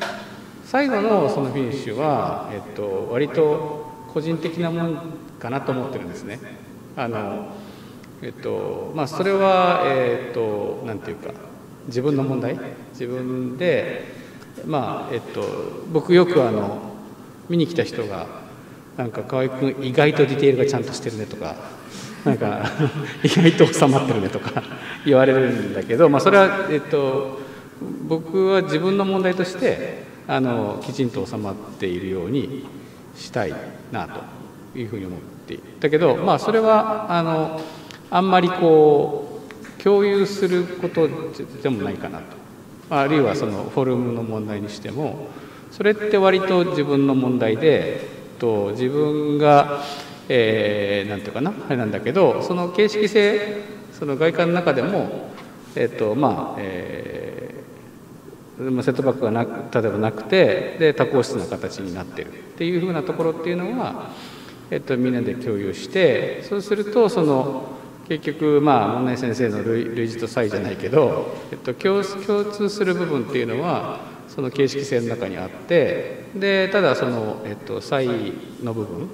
S6: 最後のそのフィニッシュは、えっと、割と個人的なもんかなと思ってるんですね。あのえっとまあそれはえっとなんていうか自分の問題？自分でまあえっと僕よくあの見に来た人がなんか河合君意外とディテールがちゃんとしてるねとかなんか意外と収まってるねとか言われるんだけど、まあ、それは、えっと、僕は自分の問題としてあのきちんと収まっているようにしたいなというふうに思っていだけど、まあ、それはあのあんまりこう共有することでもないかなと。あるいはそのフォルムの問題にしてもそれって割と自分の問題でと自分がえー、なんていうかなあれなんだけどその形式性その外観の中でもえっ、とまあ、えー、セットバックがな例えばなくてで多項質な形になってる。っていうふうなところっていうのは、えっと、みんなで共有してそうするとその結局まあ門内先生の類類似と差異じゃないけど、えっと、共共通する部分っていうのはその形式性の中にあってでただその、えっと、差異の部分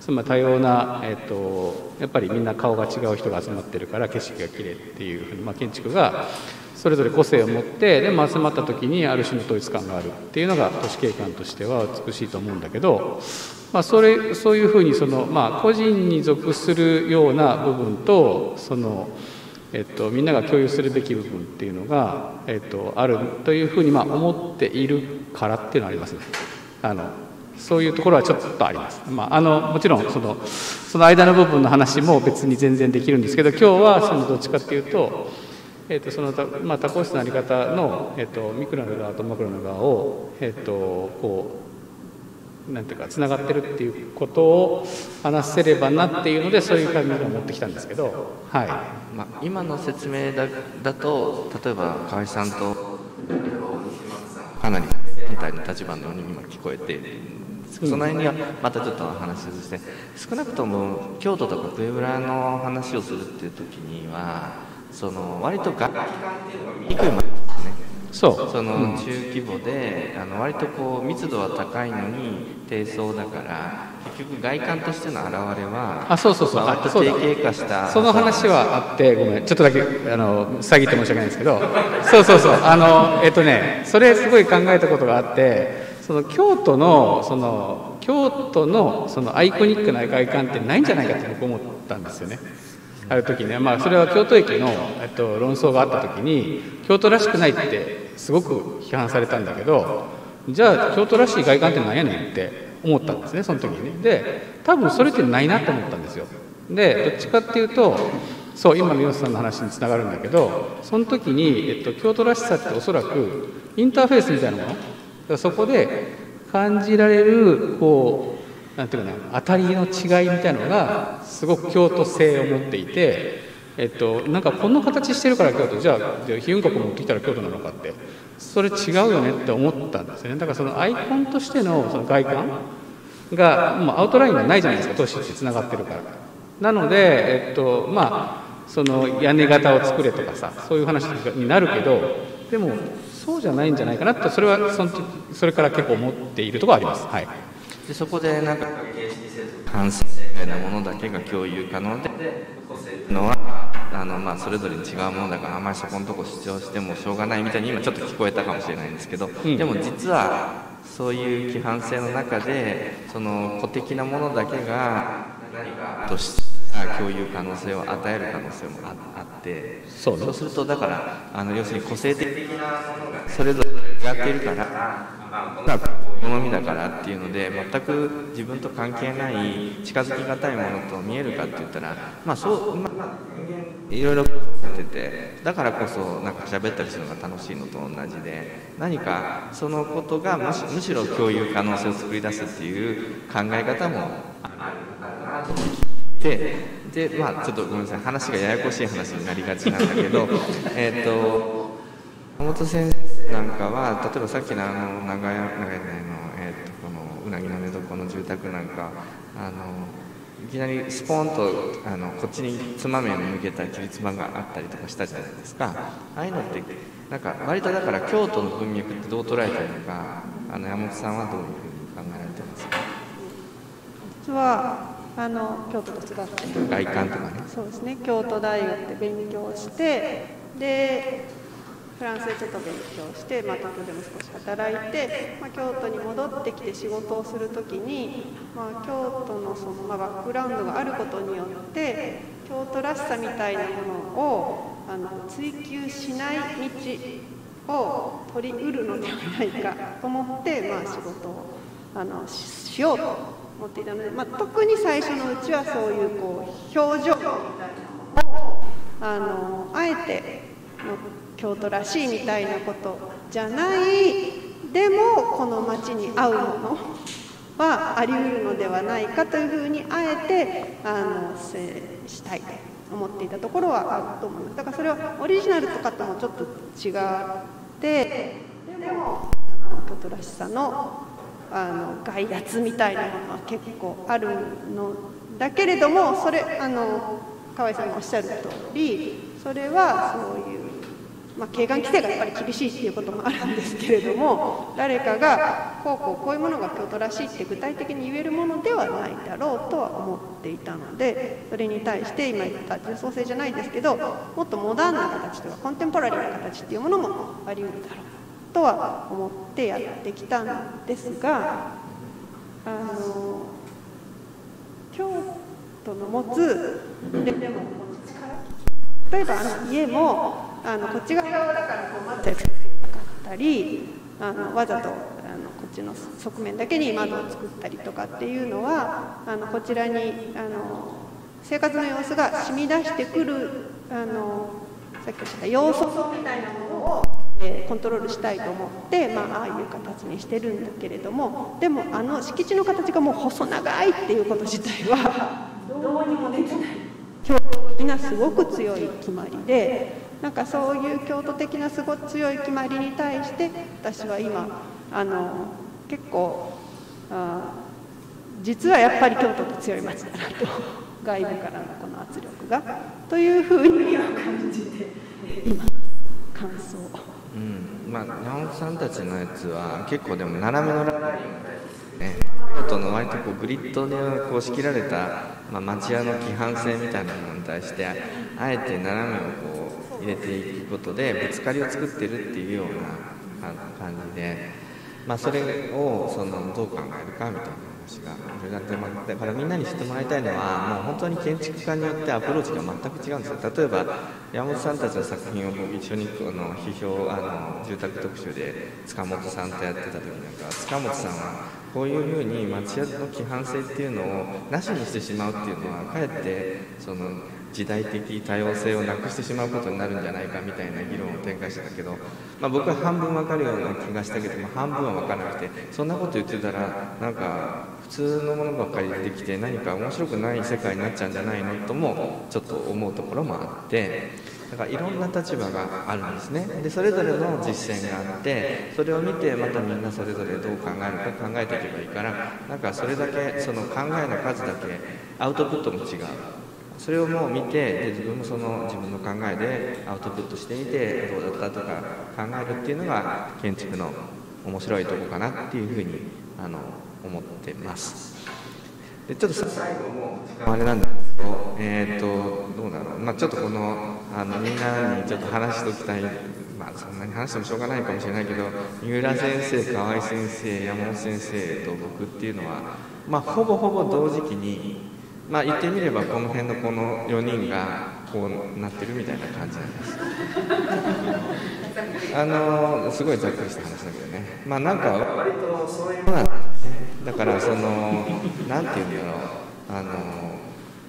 S6: つまり多様な、えっと、やっぱりみんな顔が違う人が集まってるから景色が綺麗っていうふうに、まあ、建築がそれぞれ個性を持ってでも集まった時にある種の統一感があるっていうのが都市景観としては美しいと思うんだけど、まあ、それそういうふうにその、まあ、個人に属するような部分とその、えっと、みんなが共有するべき部分っていうのが、えっと、あるというふうにまあ思っているからっていうのはありますね。あのそういうところはちょっとあります。まあ、あのもちろんそのその間の部分の話も別に全然できるんですけど今日はそのどっちかっていうと,、えー、とそのまあ、多項質なあり方の、えー、とミクロの側とマクロの側を、えー、とこうなんていうかつながってるっていうことを話せればなっていうのでそういう感じを持ってきたんですけど、はい
S3: まあ、今の説明だだと例えば河合さんとかなりみたいな立場のように今聞こえてその辺にはまたちょっと話をして。少なくとも京都とかクエブラの話をするっていう時にはその割と外観っていうのが見にくいものですね。
S6: そう。
S3: その中規模で、あの割とこう密度は高いのに低層だから結局外観としての現れは
S6: あそうそうそう。
S3: 割と定型化した
S6: その話はあってごめん。ちょっとだけあの遮って申し訳ないんですけど。そうそうそう。あのえっとねそれすごい考えたことがあってその京都のその京都のそのアイコニックな外観ってないんじゃないかって僕思ったんですよね。ある時ね、まあ、それは京都駅の、えっと、論争があった時に京都らしくないってすごく批判されたんだけどじゃあ京都らしい外観って何やねんって思ったんですねその時に。ねで多分それってないなと思ったんですよ。でどっちかっていうとそう今のヨさんの話につながるんだけどその時に、えっと、京都らしさっておそらくインターフェースみたいなものそこで感じられるこうなんていうかな当たりの違いみたいのがすごく京都性を持っていて、えっと、なんかこんな形してるから京都。じゃあ飛雲閣持ってきたら京都なのかって。それ違うよねって思ったんですよね。だからそのアイコンとしてのその外観がもうアウトラインがないじゃないですか。都市ってつながってるから。なのでえっとまあその屋根型を作れとかさそういう話になるけどでもそうじゃないんじゃないかなとそれはその時それから結構思っているところはあります。はい。
S3: でそこでなんか感性みたいなものだけが共有可能で個性っていうのはあのまあそれぞれに違うものだからあんまりそこのとこ主張してもしょうがないみたいに今ちょっと聞こえたかもしれないんですけど、
S6: ん。
S3: でも実はそういう規範性の中でその個的なものだけが何かとした共有可能性を与える可能性もああって。
S6: そうね。
S3: するとだからあの要するに個性的なものがそれぞれ違っているから好みだからっていうので全く自分と関係ない近づきがたいものと見えるかって言ったらまあそう、まあ、いろいろやっててだからこそなんか喋ったりするのが楽しいのと同じで何かそのことがむしむしろ共有可能性を作り出すっていう考え方もある。なと思ってでまあちょっとごめんなさい話がややこしい話になりがちなんだけど えっと山本先生なんかは例えばさっきのあの長屋長屋の、えー、とこのうなぎの寝床の住宅なんかあのいきなりスポーンとあのこっちにつまみを向けた切りつまがあったりとかしたじゃないですか。ああいうのってなんか割とだから京都の文脈ってどう捉えてるのかあの山本さんはどういうふうに考えられてますか？
S4: 実はあの京都と違って。
S3: 外観とかね。
S4: そうですね。京都大学で勉強してでフランスでちょっと勉強して、まあ、東京でも少し働いて、まあ、京都に戻ってきて仕事をする時に、まあ、京都のその、まあ、バックグラウンドがあることによって京都らしさみたいなものをあの追求しない道を取りうるのではないかと思って、まあ、仕事をあのししようと思っていたので、まあ、特に最初のうちはそういうこう表情みたいなのをあのあえての京都らしいみたいなことじゃない。でもこの町に合うものはあり得るのではないかというふうにあえてあのせしたいと思っていたところはあると思います。だからそれはオリジナルとかともちょっと違ってでも京都らしさのあの外圧みたいなものは結構あるのだけれどもそれあの河合さんがおっしゃる通りそれはそういうまあ、景観規制がやっぱり厳しいっていうこともあるんですけれども誰かがこうこうこういうものが京都らしいって具体的に言えるものではないだろうとは思っていたのでそれに対して今言った重層性じゃないですけどもっとモダンな形とかコンテンポラリーな形っていうものもあり得るだろうとは思ってやってきたんですがあの京都の持つで例えばあの家もあのこっち側だからこう窓を作りたかったりあのわざとあのこっちの側面だけに窓を作ったりとかっていうのはあのこちらにあの生活の様子が染み出してくるあのさっきおっしゃった要素みたいなもの、えーコントロールしたいと思って、まあ、ああいう形にしてるんだけれどもでもあの敷地の形がもう細長いっていうこと自体はどうにもできない京都的なすごく強い決まりでなんかそういう京都的なすごく強い決まりに対して私は今あの結構あ実はやっぱり京都って強い町だなと外部からのこの圧力がというふうには感じて今感想
S3: まあ山本さんたちのやつは結構でも斜めのラインね京都の割とこうグリッドでこう仕切られた、まあ、町屋の規範性みたいなものに対してあえて斜めをこう入れていくことでぶつかりを作ってるっていうような感じで、まあ、それをそのどう考えるかみたいな。話がいろいろあって、まあ、だからみんなに知ってもらいたいのはもう本当に建築家によってアプローチが全く違うんですよ。例えば山本さんたちの作品を一緒にこの批評あの住宅特集で塚本さんとやってた時なんか塚本さんはこういうふうに町屋の規範性っていうのをなしにしてしまうっていうのはかえってその時代的多様性をなくしてしまうことになるんじゃないかみたいな議論を展開してたけど、まあ、僕は半分わかるような気がしたけど、まあ、半分は分からなくてそんなこと言ってたらなんか普通のものばっかり出てきて何か面白くない世界になっちゃうんじゃないのともちょっと思うところもあってだからいろんな立場があるんですね。でそれぞれの実践があってそれを見てまたみんなそれぞれどう考えるか考えていけばいいからなんかそれだけその考えの数だけアウトプットも違う。それをもう見てで自分もその自分の考えでアウトプットしてみてどうだったとか考えるっていうのが建築の面白いとこかなっていうふうにあの思ってます。でちょっと最後もあれなんですけどえっ、とどうだろう。まあちょっとこのあのみんなにちょっと話しておきたい。まあそんなに話してもしょうがないかもしれないけど三浦先生河合先生山本先生と僕っていうのはまあほぼほぼ同時期にまあ言ってみればこの辺のこの4人がこうなってるみたいな感じなんです。あのすごいざっくりした話だけどね。まあなんか割とそういうものなんですね。だからそのなんていうんだろう。あの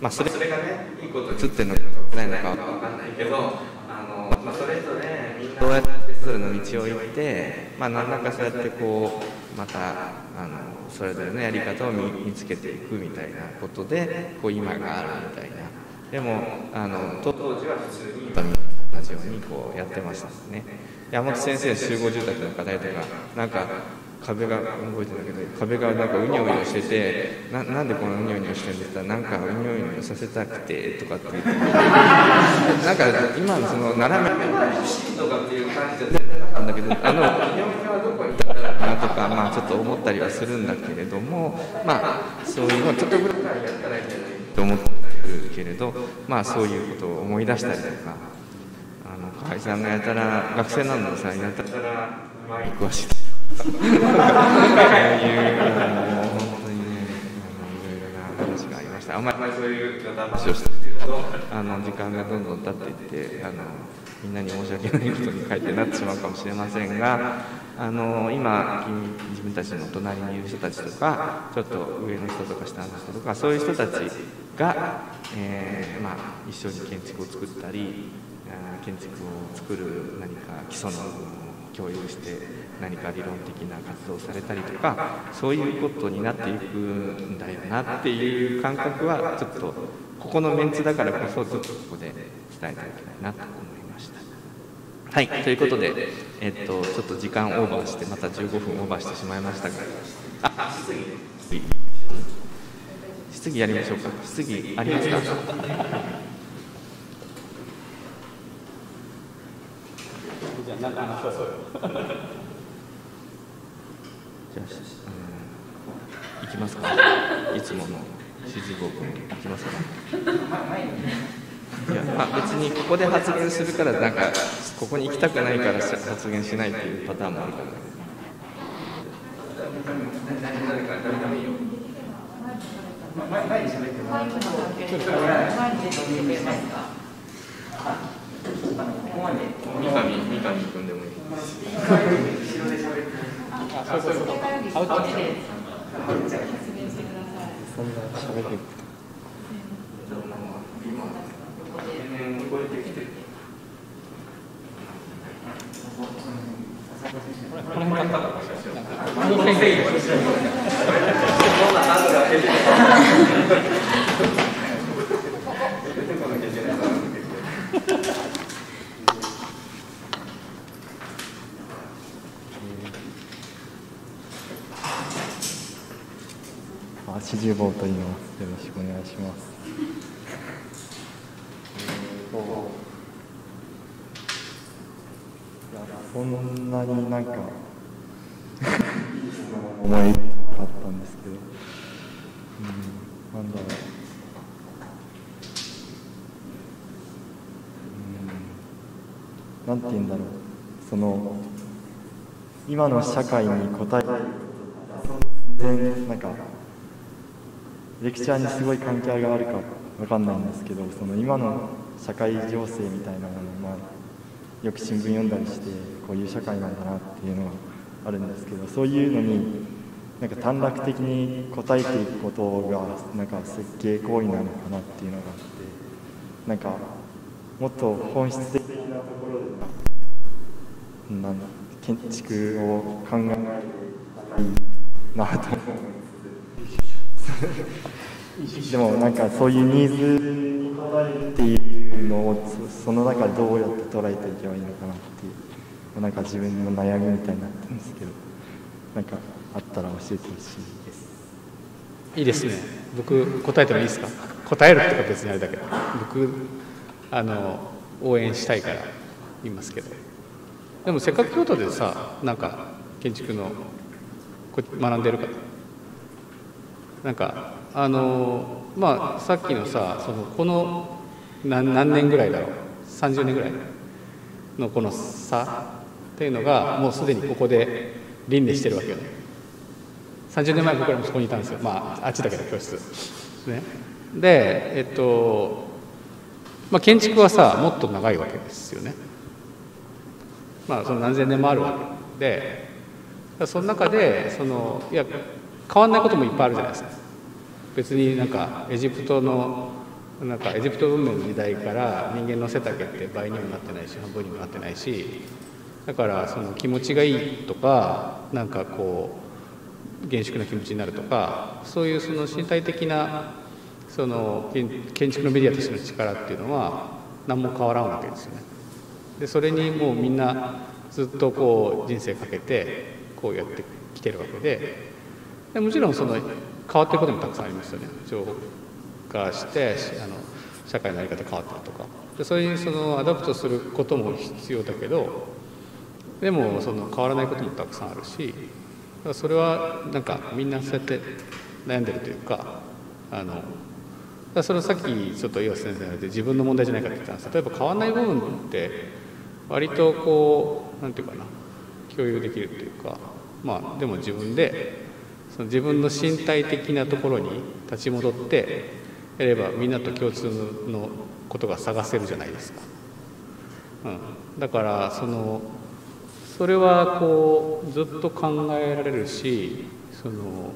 S3: まあそれがねいいこと映ってるのかないのかわかんないけどあの、まあ、それぞれみんなどうやってぞれの道を行ってまあ何らかそうやってこうまたあのそれぞれのやり方を見見つけていくみたいなことでこう今があるみたいな。でもあの当時は普通に同じようにこうやってましたね。山本先生集合住宅の課題とかなんか壁が覚えてたけど壁がなんかうにょうにょしててななんでこのうにょうにょしてるんですかなんかうにょうにょさせたくてとかって言ってなんか今のその斜めとかっていう感じじゃ全然なかったんだけどあのなとかまあちょっと思ったりはするんだけれどもまあそういうのちょっとぐらいやったらいいんじゃないと思ってるけれどまあそういうことを思い出したりとかあの河合さんがやたら学生なのにさやたら前に詳しい。そういうあの本当にねあのいろいろな話がありました。あんまりそういう話をしてるとあの時間がどんどん経っていってあのみんなに申し訳ないことに書いてなってしまうかもしれませんがあの今君自分たちの隣にいる人たちとかちょっと上の人とか下の人とかそういう人たちが、えーまあ、一緒に建築を作ったり建築を作る何か基礎の部分を共有して何か理論的な活動をされたりとかそういうことになっていくんだよなっていう感覚はちょっとここのメンツだからこそちょっとここで伝えておきたいなと思いました。はい、ということで、えっと、ちょっと時間オーバーしてまた15分オーバーしてしまいましたが。あ質疑。質疑やりましょうか。質疑ありますか？
S6: じゃあなんか話そうよ
S3: じゃあ、うん、行きますか？いつもの指示語君行きますか？いや、まあ、別にここで発言するからなんかここに行きたくないから発言しないっていうパターンもあるから。
S2: 前に喋ってもらって前に出てくれますか
S3: 三上三上君でもいい
S6: あそうそうそうアウト
S2: 説明してください。
S3: そんな喋る
S6: この辺から
S3: この辺
S12: あ、四十坊と言います。よろしくお願いします。いや、そんなになんか 思いなかったんですけど、うん、なんだろう。うん、なんて言うんだろう。その今の社会に答え全然なんかレクチャーにすごい関係があるかわかんないんですけどその今の社会情勢みたいなもの、まあ、よく新聞読んだりしてこういう社会なんだなっていうのはあるんですけどそういうのになんか短絡的に答えていくことがなんか設計行為なのかなっていうのがあってなんかもっと本質的なところでな建築を考えないなと思う。でもなんかそういうニーズに応えっていうのをその中でどうやって捉えていけばいいのかなっていうなんか自分の悩みみたいになったんですけどなんかあったら教えてほしいです。
S6: いいですね。僕答えてもいいですか？答えるってか別にあれだけど。僕あの応援したいから言いますけど。でもせっかく京都でさなんか建築のこ学んでるからなんかあのまあさっきのさそのこの何何年ぐらいだろう？30年ぐらい？のこの差っていうのがもうすでにここで輪廻してるわけよね。30年前僕らもそこにいたんですよ。まああっちだけど教室。ね。でえっとまあ建築はさもっと長いわけですよね。まあその何千年もあるわけ。でその中でそのいや変わんないこともいっぱいあるじゃないですか別になんかエジプトのなんかエジプト文明の時代から人間の背丈って倍にもなってないし半分にもなってないしだからその気持ちがいいとかなんかこう厳粛な気持ちになるとかそういうその身体的なその建築のメディアとしての力っていうのは何も変わらんわけですよね。でそれにもうみんなずっとこう人生かけてこうやってきてるわけででもちろんその変わってることもたくさんありますよね。情報化してあの社会の在り方変わったりとか。でそれにその adapt することも必要だけどでもその変わらないこともたくさんあるしそれはなんかみんなそうやって悩んでるというかあのそれさっきちょっと岩瀬先生が言って自分の問題じゃないかって言ったんです例えば変わらない部分って割とこうなんていうかな共有できるというかまあでも自分でその自分の身体的なところに立ち戻ってやればみんなと共通のことが探せるじゃないですか。うん、だからそのそれはこうずっと考えられるしその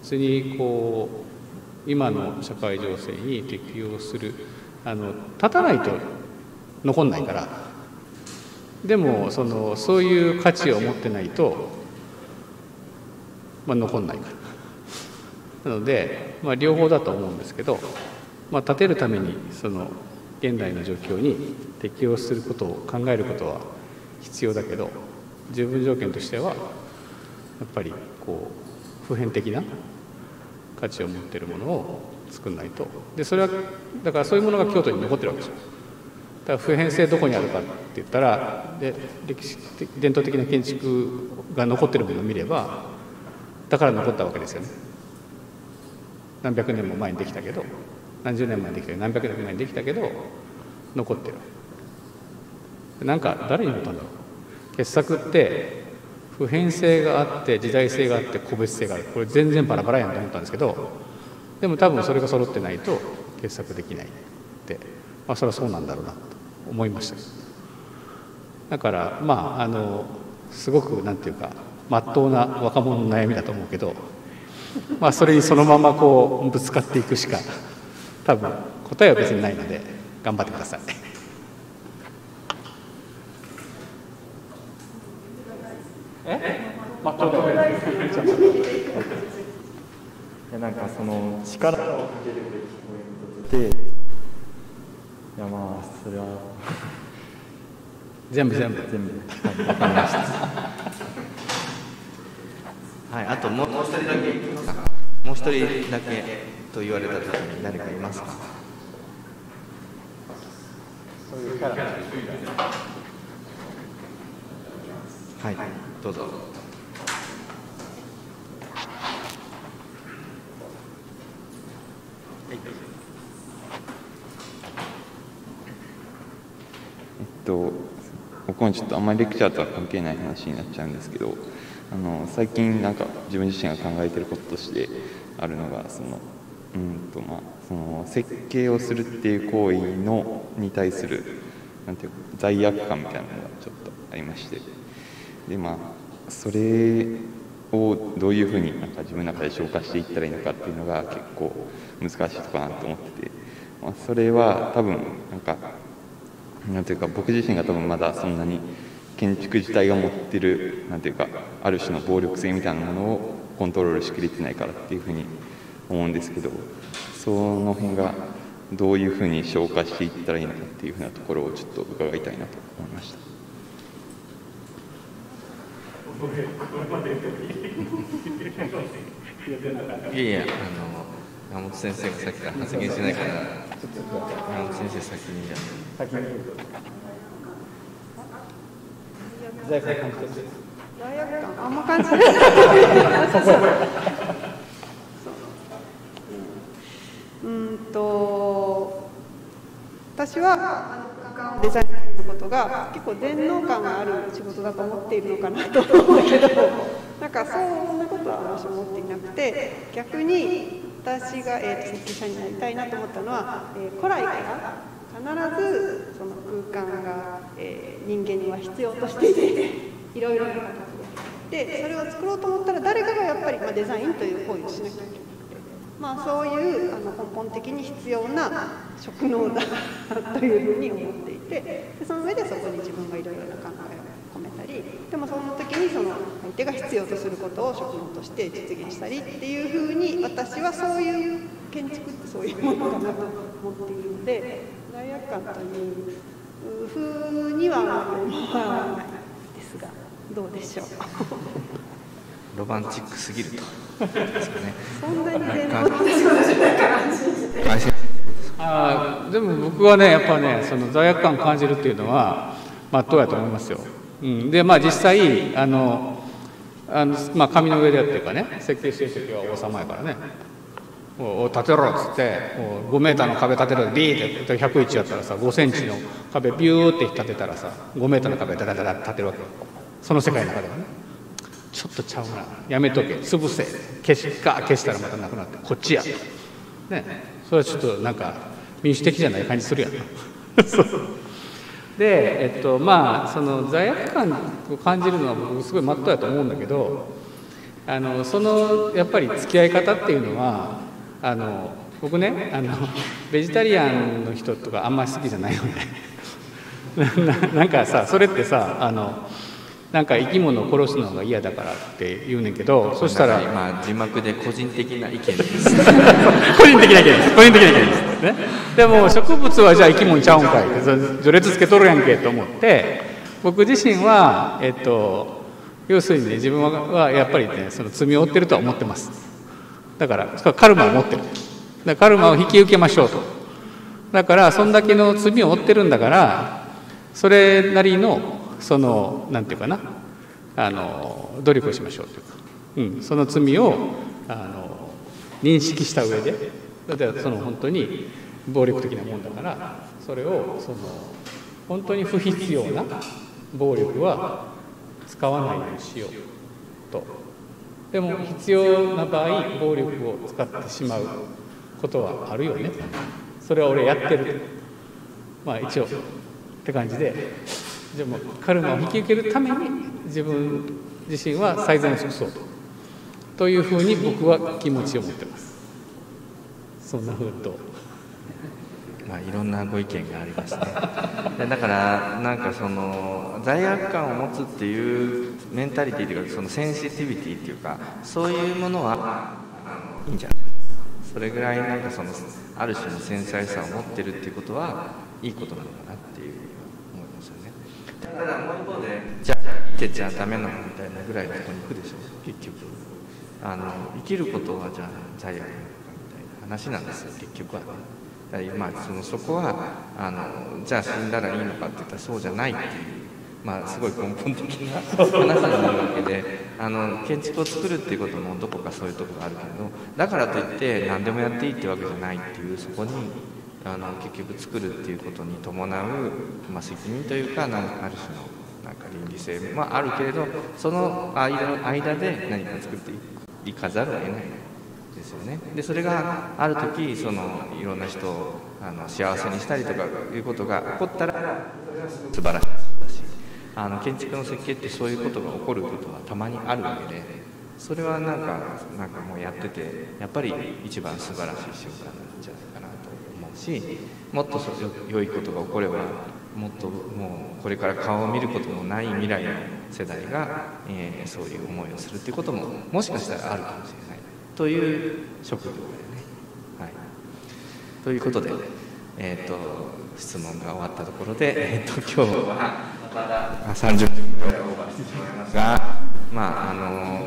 S6: 別にこう今の社会情勢に適応するあの立たないと残んないからでもそのそういう価値を持ってないと、まあ、残んないから。なので、まあ、両方だと思うんですけど、まあ、立てるためにその現代の状況に適応することを考えることは必要だけど十分条件としてはやっぱりこう普遍的な価値を持ってるものを作んないと。でそれはだからそういうものが京都に残ってるわけですよだから普遍性どこにあるかって言ったらで歴史的伝統的な建築が残ってるものを見ればだから残ったわけですよね。何百年も前にできたけど何十年前にできた何百年前にできたけど残ってる。なんか誰に言ったんだろう傑作って普遍性があって時代性があって個別性がある。これ全然バラバラやんと思ったんですけどでも多分それが揃ってないと傑作できないって。まあそれはそうなんだろうなと思いました。だからまああのすごくなんていうかまっとうな若者の悩みだと思うけどまあそれにそのままこうぶつかっていくしか多分答えは別にないので頑張ってください。えまっとうで
S12: なんかその力をかけるべきポイントとしていやまあそれは
S6: 全部全部
S12: 全部はいわかりました
S3: はい、あともう一人だけもう一人だけと言われた時に誰かいますか？はい、どうぞ。
S13: えっと、僕もちょっとあんまりレクチャーとは関係ない話になっちゃうんですけどあの最近なんか自分自身が考えてることとしてあるのがそのうんと、まあ、その設計をするっていう行為のに対するなんていう罪悪感みたいなのがちょっとありまして。でまあそれをどういうふうになんか自分の中で消化していったらいいのかっていうのが結構難しいとこなと思ってて、まあ、それは多分なんかなんていうか僕自身が多分まだそんなに建築自体が持ってるなんていうかある種の暴力性みたいなものをコントロールしきれてないからっていうふうに思うんですけどその辺がどういうふうに消化していったらいいのかっていうふうなところをちょっと伺いたいなと思いました。
S3: いやいや、あの山本先生がさっきから発言してないから、山本先生先にじゃあ。
S6: 罪悪感
S4: 罪悪感あんま感じないうんと私はデザインすることが結構全能感がある仕事だと思っているのかなと思うけどなんかそんなことは私は思っていなくて逆に私が、えー、設計者になりたいなと思ったのは、えー古来から必ずその空間が、えー人間には必要としていていろいろな形ででそれを作ろうと思ったら誰かがやっぱり、まあ、デザインという行為をしなきゃいけない。まあ、そういうあの根本的に必要な職能だというふうに思っていてでその上でそこに自分がいろいろな考えを込めたりでもその時にその相手が必要とすることを職能として実現したりっていうふうに私はそういう建築ってそういうものかなと思っているので罪悪感というふうには思わないですがどうでしょう？
S3: ロマンチックすぎると。ですかね。
S4: そんなに全
S3: 感
S6: あーでも僕はねやっぱねその罪悪感を感じるっていうのはまっとうやと思いますよ。うん、でまあ実際あのあの、まあ、紙の上でやってるかね設計してる時は王様やからね「おお建てろ」っつって5メーターの壁建てろビーって101やったらさ5センチの壁ビューって立てたらさ5メーターの壁ダダダダって建てるわけその世界の中ではね。ちょっとちゃうな。やめとけ。潰せ。消しか消したらまたなくなってこっちや。ね。それはちょっとなんか民主的じゃない感じするやん。でえっとまあその罪悪感を感じるのは僕すごいまっとうやと思うんだけどあのそのやっぱり付き合い方っていうのはあの僕ねあのベジタリアンの人とかあんまり好きじゃないよね ななんかさそれってさあのなんか生き物を殺すのが嫌だからって言うねんけどそしたら
S3: 今字幕で個人的な意見です。
S6: 個人的な意見です。個人的な意見です。ね。でも植物はじゃあ生き物ちゃうんかいって序列つけとるやんけと思って僕自身はえっと要するにね自分はやっぱりねその罪を負ってるとは思ってますだからカルマを持ってる。だからカルマを引き受けましょうと。だからそんだけの罪を負ってるんだからそれなりのそのなんていうかな。あの努力をしましょうというか、うん、その罪をあの認識した上でだってその本当に暴力的なもんだからそれをその本当に不必要な暴力は使わないようにしよう。でも必要な場合暴力を使ってしまうことはあるよね。それは俺やってるまあ一応って感じで。でもカルマを引き受けるために自分自身は最善を尽くそうと。というふうに僕は気持ちを持ってます。そんなふうと。
S3: まあいろんなご意見がありますね。でだからなんかその罪悪感を持つっていうメンタリティーというかそのセンシティビティっていうかそういうものはいいんじゃない？それぐらいなんかそのある種の繊細さを持ってるっていうことはいいことなのかなっていう思いますよね。ただもう一方でじゃあ生きてちゃダメなのみたいなぐらいのとこに行くでしょ結局あの生きることはじゃあ罪悪なのかみたいな話なんですよ結局はね。まあそのそこはあのじゃあ死んだらいいのかって言ったらそうじゃないっていう。まあ、すごい根本的な 話になるわけであの建築を作るっていうこともどこかそういうとこがあるけどだからといって何でもやっていいってわけじゃないっていうそこにあの結局作るっていうことに伴う、まあ、責任というかなんかある種のなんか倫理性もあるけれどその間間で何か作っていかざるを得ないですよね。でそれがある時そのいろんな人をあの幸せにしたりとかいうことが起こったら素晴らしいだしあの建築の設計ってそういうことが起こることはたまにあるわけでそれはなんかなんかもうやっててやっぱり一番素晴らしい瞬間なんじゃないかなと思うしもっと良いことが起こればもっともうこれから顔を見ることのない未来の世代が、えーそういう思いをするっていうことももしかしたらあるかもしれない。という職業だよね。はい、ということで。えー、と質問が終わったところで、えー、と今日はまだ30分ぐらいオーバーしてしまいますが、まああの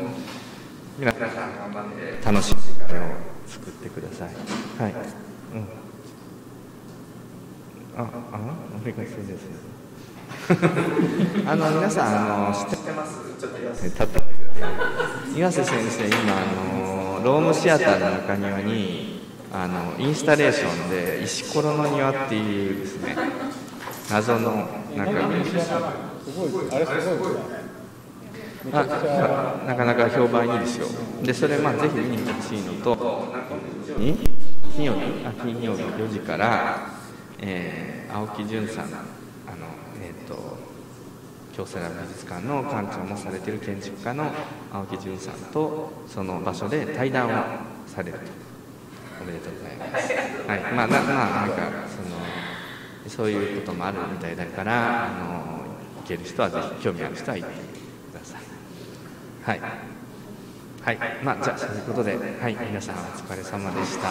S3: 皆さん頑張って楽しい時間を作ってください。はい、うんあ、あ、お願いしです。あの皆さんあの知ってます？ちょっと立って。岩瀬先生今あのロームシアターの中庭に。あのインスタレーションで石ころの庭っていうですね。謎のなんか
S6: あ
S3: ななかなか評判い。いですよ。でそれまあぜひ見に来てほしい。のとに金曜日。あ金曜日。4時から、えー青木淳さん、京セラ美術館の館長もされている建築家の青木淳さんとその場所で対談をされるとおめでとうございます。はい、まあなまあなんかそのそういうこともあるみたいだからあの行ける人はぜひ興味ある人は行ってください。はい。はい、まあじゃあそういうことで、はい、皆さんお疲れ様でした。